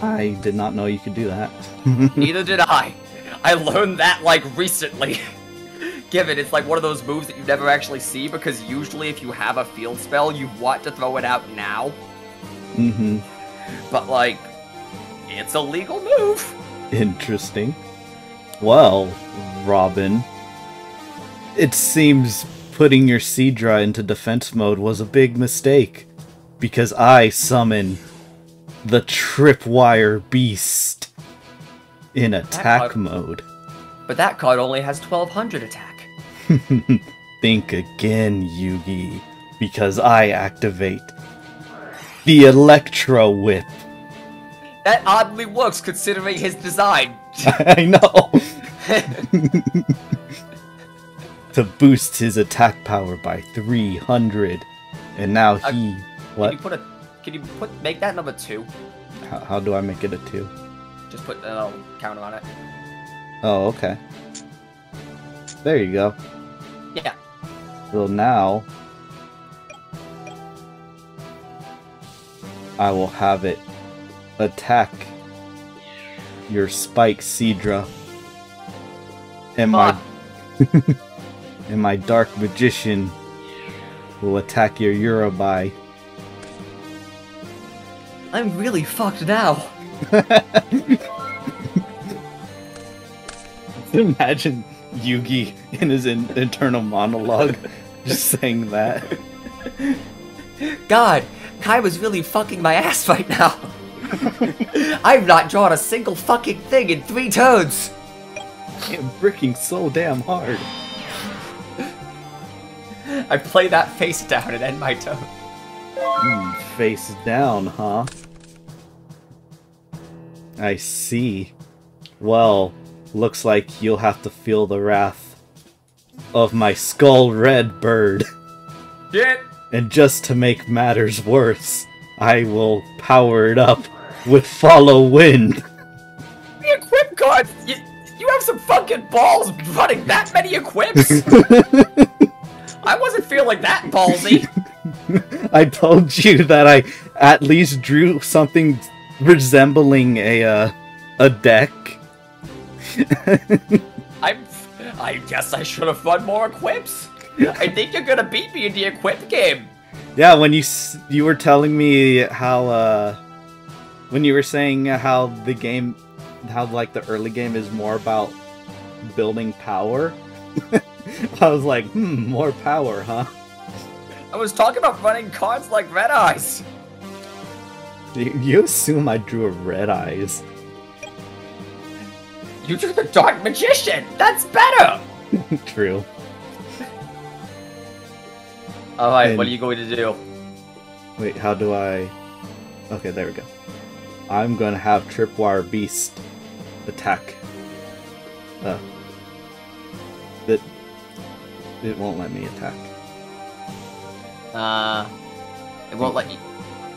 I did not know you could do that. Neither did I. I learned that like recently. Given it's like one of those moves that you never actually see because usually if you have a field spell, you want to throw it out now. mm-hmm. But like, it's a legal move. Interesting. Well, Robin, it seems putting your Seadra into defense mode was a big mistake. Because I summon the Tripwire Beast in attack card- mode. But that card only has 1200 attack. Think again, Yugi, because I activate the Electro Whip. That oddly works considering his design. I know. to boost his attack power by 300. And now Uh, he. Can What? you put a? Can you put make that number two? How, how do I make it a 2? Just put a little counter on it. Oh, okay. There you go. Yeah. So now. I will have it attack your Spike Seadra. And my and my Dark Magician will attack your Uraby. I'm really fucked now. Imagine Yugi in his in- internal monologue just saying that. God, Kai was really fucking my ass right now. I've not drawn a single fucking thing in three turns. I'm bricking so damn hard. I play that face down and end my turn. Hmm, face down, huh? I see. Well, looks like you'll have to feel the wrath of my skull red bird. Shit. And just to make matters worse, I will power it up with follow wind. The equip cards. You, you have some fucking balls running that many equips. I wasn't feeling that ballsy. I told you that I at least drew something resembling a uh, a deck. I'm. I guess I should have run more equips. I think you're gonna beat me in the equip game. Yeah, when you you were telling me how uh when you were saying how the game how like the early game is more about building power. I was like, "Hmm, more power, huh?" I was talking about running cards like Red Eyes. You, assume I drew a red eyes. You drew the Dark Magician. That's better. True. All right, And- what are you going to do? Wait, how do I Okay, there we go. I'm gonna have Tripwire Beast attack. Uh, that it won't let me attack. Uh, it won't let you.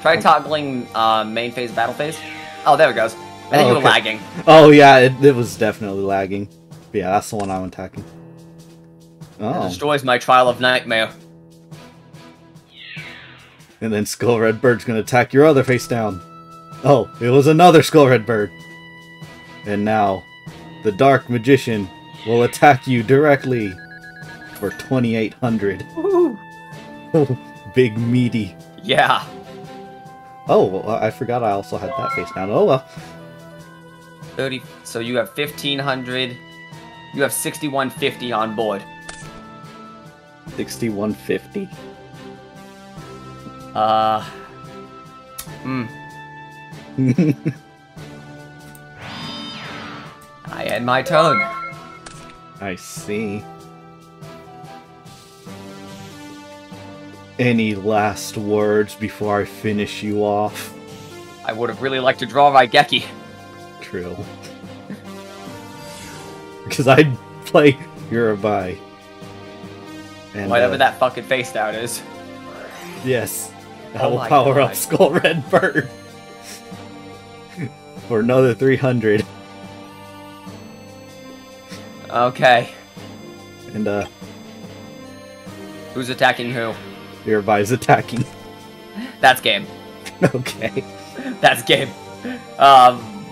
Try toggling uh, main phase, battle phase. Oh, there it goes. I think Oh, you were okay. lagging. Oh yeah, it, it was definitely lagging. But yeah, that's the one I'm attacking. It Oh, destroys my trial of nightmare. and then Skull Red Bird's gonna attack your other face down. Oh, it was another Skull Red Bird. And now, the Dark Magician will attack you directly for 2,800. Big meaty. Yeah. Oh, well, I forgot I also had that face down. Oh well. 30. So you have 1500. You have 6150 on board. 6150. Uh. Hmm. I end my turn. I see. Any last words before I finish you off? I would have really liked to draw my Raigeki. True. Because I'd play Uraby. And, Whatever uh, that fucking face down is. Yes. I Oh will power God. up Skull Red Bird. For another 300. Okay. And, uh, Who's attacking who? Uraby's attacking. That's game. okay. That's game. Um.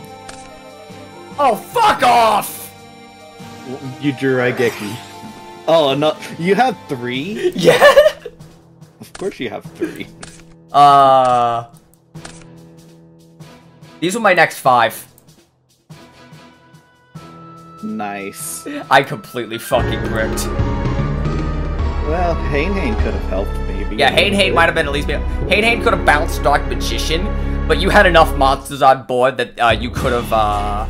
Oh, fuck off! You drew Raigeki. Oh, no. You have three? Yeah! Of course you have three. Uh. These were my next five. Nice. I completely fucking ripped. Well, Hane Hane could have helped, maybe. Yeah, Hane Hane might have been at least. Hane Hane could have bounced Dark Magician, but you had enough monsters on board that uh, you could have uh,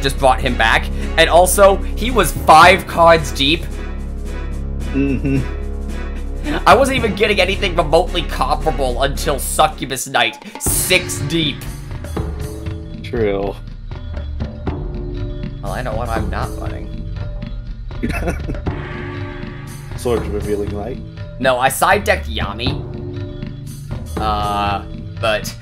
just brought him back. And also, he was five cards deep. Mm-hmm. I wasn't even getting anything remotely comparable until Succubus Knight, six deep. True. Well, I know what I'm not running. Swords revealing light. No, I side decked Yami. Uh, but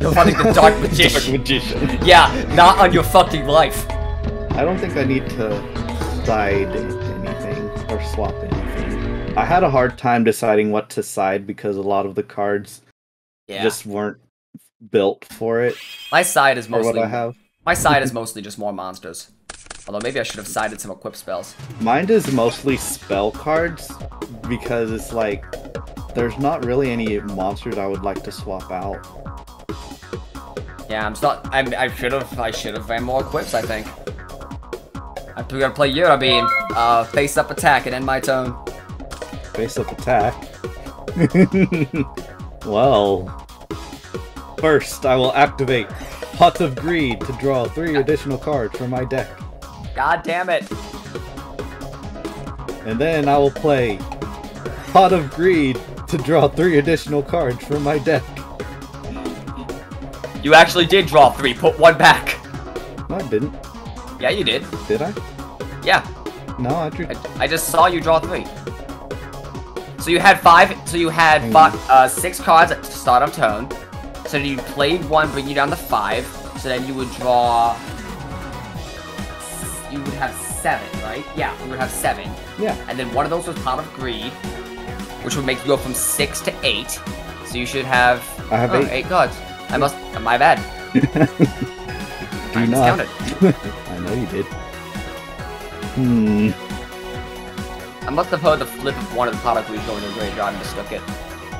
you're running the Dark Magician. Dark Magician. yeah, not on your fucking life. I don't think I need to side anything or swap anything. I had a hard time deciding what to side because a lot of the cards Yeah, just weren't built for it my side is mostly I have. my side is mostly just more monsters. Although maybe I should have sided some equip spells. Mine is mostly spell cards because it's like there's not really any monsters I would like to swap out. Yeah, I'm not. I'm, I should have. I should have ran more equips. I think. I'm gonna play Eurobeam, uh, face up attack, and end my turn. Face up attack. well, first I will activate Pot of Greed to draw three additional cards from my deck. God damn it! And then I will play Pot of Greed to draw three additional cards from my deck. You actually did draw three. Put one back. No, I didn't. Yeah, you did. Did I? Yeah, No, I drew. I, I just saw you draw three. So you had five. So you had Hmm. uh, six cards at the start of turn. So you played one, bring you down to five. So then you would draw. You would have seven, right? Yeah, you would have seven. Yeah. and then one of those was Pot of Greed, which would make you go from six to eight. So you should have. I have oh, eight. eight cards. I must. My bad. Do I not. I know you did. Hmm. I must have heard the flip of one of the Pot of Greed going to the graveyard and mistook it.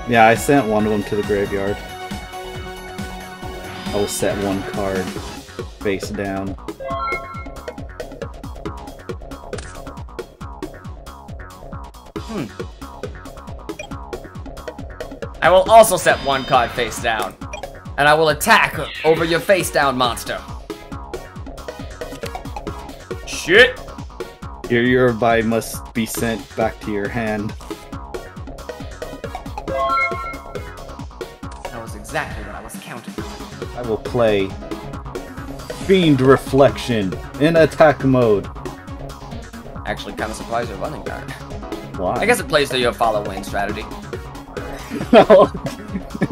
Yeah, I sent one of them to the graveyard. I will set one card face down. Hmm. I will also set one card face down, and I will attack over your face down monster. Shit! Your Uraby must be sent back to your hand. That was exactly what I was counting on. I will play Fiend Reflection in attack mode. Actually, kind of surprised you're running that. Why? I guess it plays to your follow wind strategy. no.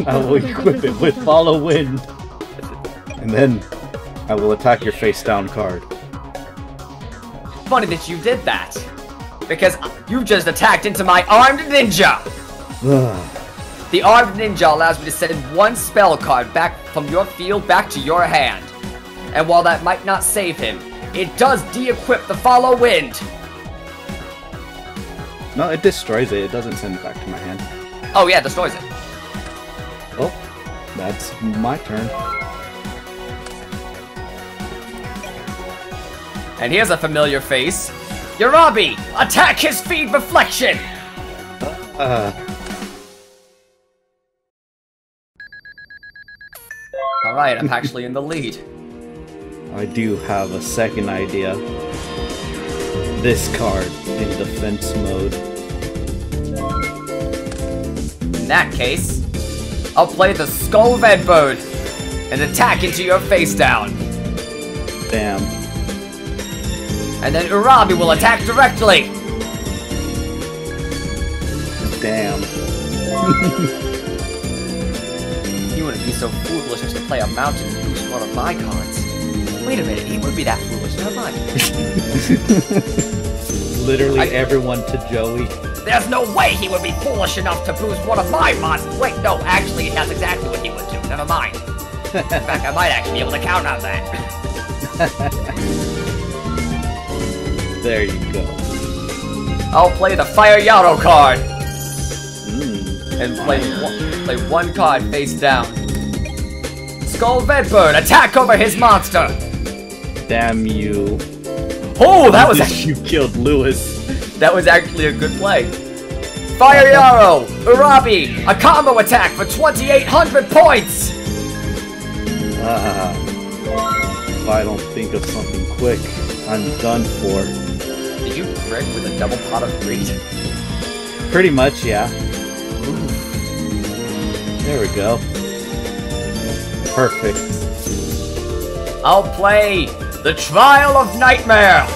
I will equip it with Follow Wind. And then I will attack your face down card. Funny that you did that. Because you just attacked into my armed ninja! The armed ninja allows me to send one spell card back from your field back to your hand. And while that might not save him, it does de-equip the follow wind. No, it destroys it. It doesn't send it back to my hand. Oh yeah, it destroys it. Oh, that's my turn. And here's a familiar face. Uraby, attack his Fiend Reflection! Uh, Alright, I'm actually in the lead. I do have a second idea. This card in defense mode. In that case, I'll play the Skull Red Bird and attack into your face down. Damn. And then Uraby will attack directly. Damn. You wouldn't be so foolish as to play a mountain and boost one of my cards. Wait a minute, he would be that foolish, never mind. Literally I- everyone to Joey. There's no way he would be foolish enough to boost one of my monsters. Wait, no, actually, that's exactly what he would do. Never mind. In fact, I might actually be able to count on that. There you go. I'll play the Fireyarou card Mm. and play one, play one card face down. Skull Red Bird, attack over his monster. Damn you. Oh, that was actually, you killed Lewis. that was actually a good play. Fire Yarrow, Uraby, a combo attack for 2,800 points. Ah. If I don't think of something quick, I'm done for. Did you brick with a double pot of greed? Pretty much, yeah. There we go. Perfect. I'll play the Trial of Nightmare.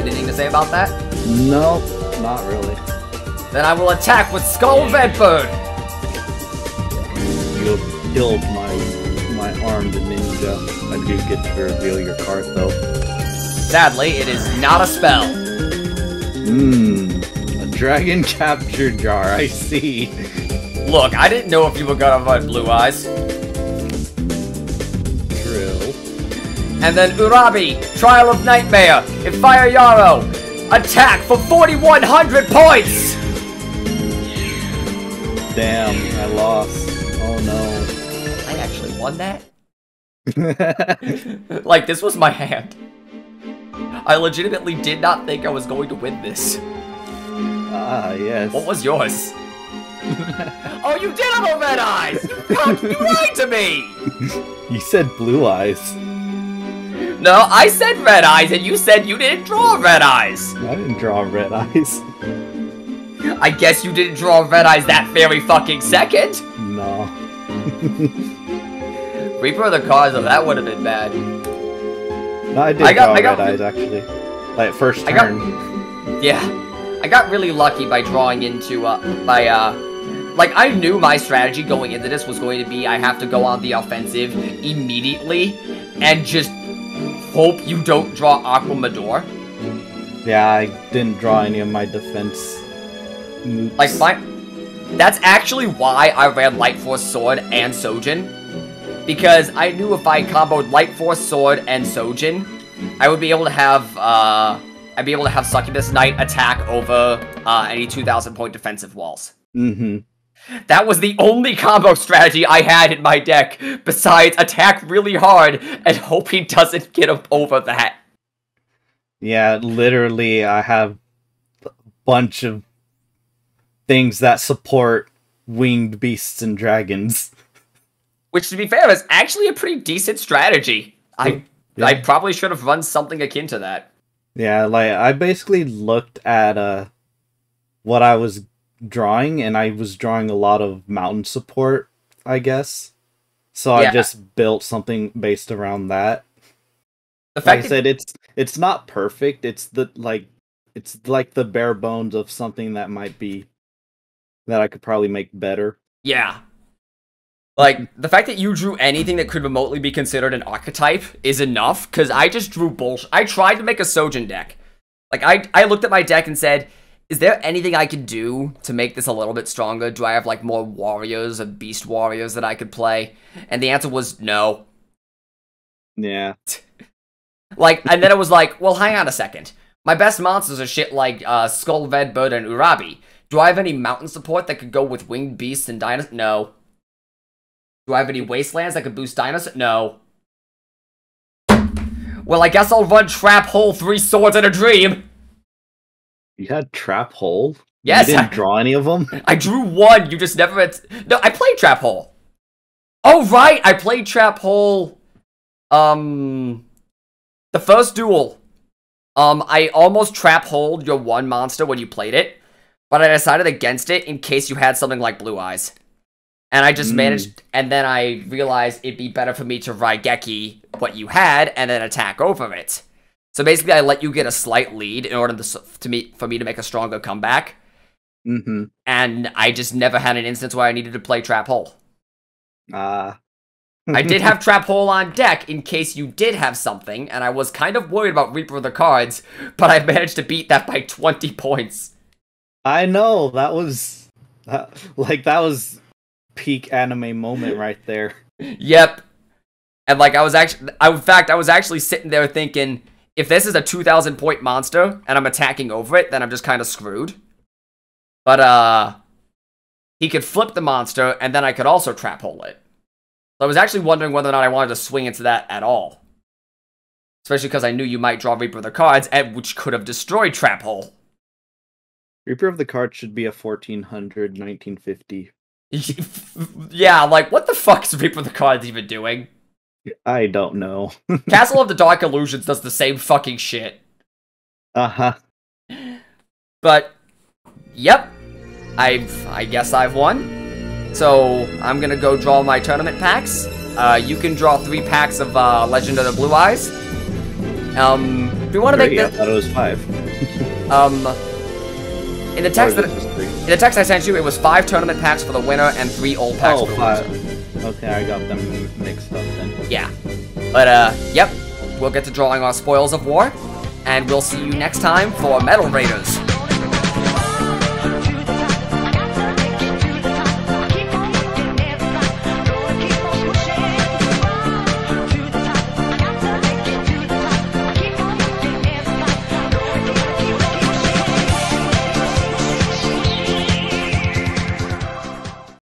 Anything to say about that? No, not really. Then I will attack with Skull Red Bird. You have killed my my armed ninja. I do get to reveal your card though. Sadly, it is not a spell. Mmm. A dragon capture jar, I see. Look, I didn't know if you were gonna run Blue Eyes. And then Uraby, Trial of Nightmare, and Fireyarou, attack for 4,100 points! Damn, I lost. Oh no. I actually won that? like, this was my hand. I legitimately did not think I was going to win this. ah, yes. What was yours? oh, you did have a red eyes! You, you lied to me! You said blue eyes. No, I said red eyes, and you said you didn't draw red eyes. I didn't draw red eyes. I guess you didn't draw red eyes that very fucking second. No. Reaper of the Cards, though, that would have been bad. No, I did I got- draw I got- red eyes actually. Like first I got- turn. Yeah. I got really lucky by drawing into, uh, by, uh, like, I knew my strategy going into this was going to be I have to go on the offensive immediately and just hope you don't draw Aqua Madoor. Yeah, I didn't draw any of my defense moves. Like, my... That's actually why I ran Light Force Sword and Sogen. Because I knew if I comboed Light Force Sword and Sogen, I would be able to have, uh... I'd be able to have Succubus Knight attack over uh, any 2,000 point defensive walls. Mm-hmm. That was the only combo strategy I had in my deck, besides attack really hard and hope he doesn't get up over that. Yeah, literally, I have a bunch of things that support winged beasts and dragons. Which, to be fair, is actually a pretty decent strategy. I Yeah. I probably should have run something akin to that. Yeah, like I basically looked at uh what I was drawing and I was drawing a lot of mountain support, I guess. So Yeah. I just built something based around that. The Like fact I that, said, it's it's not perfect. It's the like it's like the bare bones of something that might be that I could probably make better. yeah. Like, the fact that you drew anything that could remotely be considered an archetype is enough, because I just drew bullshit. I tried to make a Sogen deck. Like, I, I looked at my deck and said, is there anything I could do to make this a little bit stronger? Do I have, like, more warriors or beast warriors that I could play? And the answer was no. Yeah. Like, and then it was like, well, hang on a second. My best monsters are shit like uh, Skull, Red, Bird, and Uraby. Do I have any mountain support that could go with winged beasts and dinosaurs? No. Do I have any wastelands that could boost dinosaurs? No. Well, I guess I'll run Trap Hole, Three Swords, and a Dream. You had trap hole. Yes, You didn't I- draw any of them. I drew one. You just never. No, I played Trap Hole. Oh right, I played Trap Hole. Um, the first duel. Um, I almost trap holed your one monster when you played it, but I decided against it in case you had something like Blue Eyes. And I just Mm. managed, and then I realized it'd be better for me to Raigeki what you had and then attack over it. So basically, I let you get a slight lead in order to, to me for me to make a stronger comeback Mm-hmm. and I just never had an instance where I needed to play Trap Hole. Ah. I did have Trap Hole on deck in case you did have something, and I was kind of worried about Reaper of the Cards, but I managed to beat that by 20 points. I know that was that, like that was peak anime moment right there. Yep. And like I was actually, I, in fact, I was actually sitting there thinking, if this is a 2,000 point monster and I'm attacking over it, then I'm just kind of screwed. But uh, he could flip the monster, and then I could also Trap Hole it. So I was actually wondering whether or not I wanted to swing into that at all. Especially because I knew you might draw Reaper of the Cards, and which could have destroyed Trap Hole. Reaper of the Cards should be a 1400 1950. yeah, like what the fuck is Reaper of the Cards even doing? I don't know. Castle of the Dark Illusions does the same fucking shit. Uh huh. But, yep, I've, I guess I've won. So, I'm gonna go draw my tournament packs. Uh, you can draw three packs of, uh, Legend of the Blue Eyes. Um, if you want to make this, I thought it was five. um, in the text that, is it just three? in the text I sent you, it was five tournament packs for the winner and three old packs Oh, for the five. loser. Okay, I got them mixed up then. Yeah. But, uh, yep, we'll get to drawing our spoils of war, and we'll see you next time for Metal Raiders.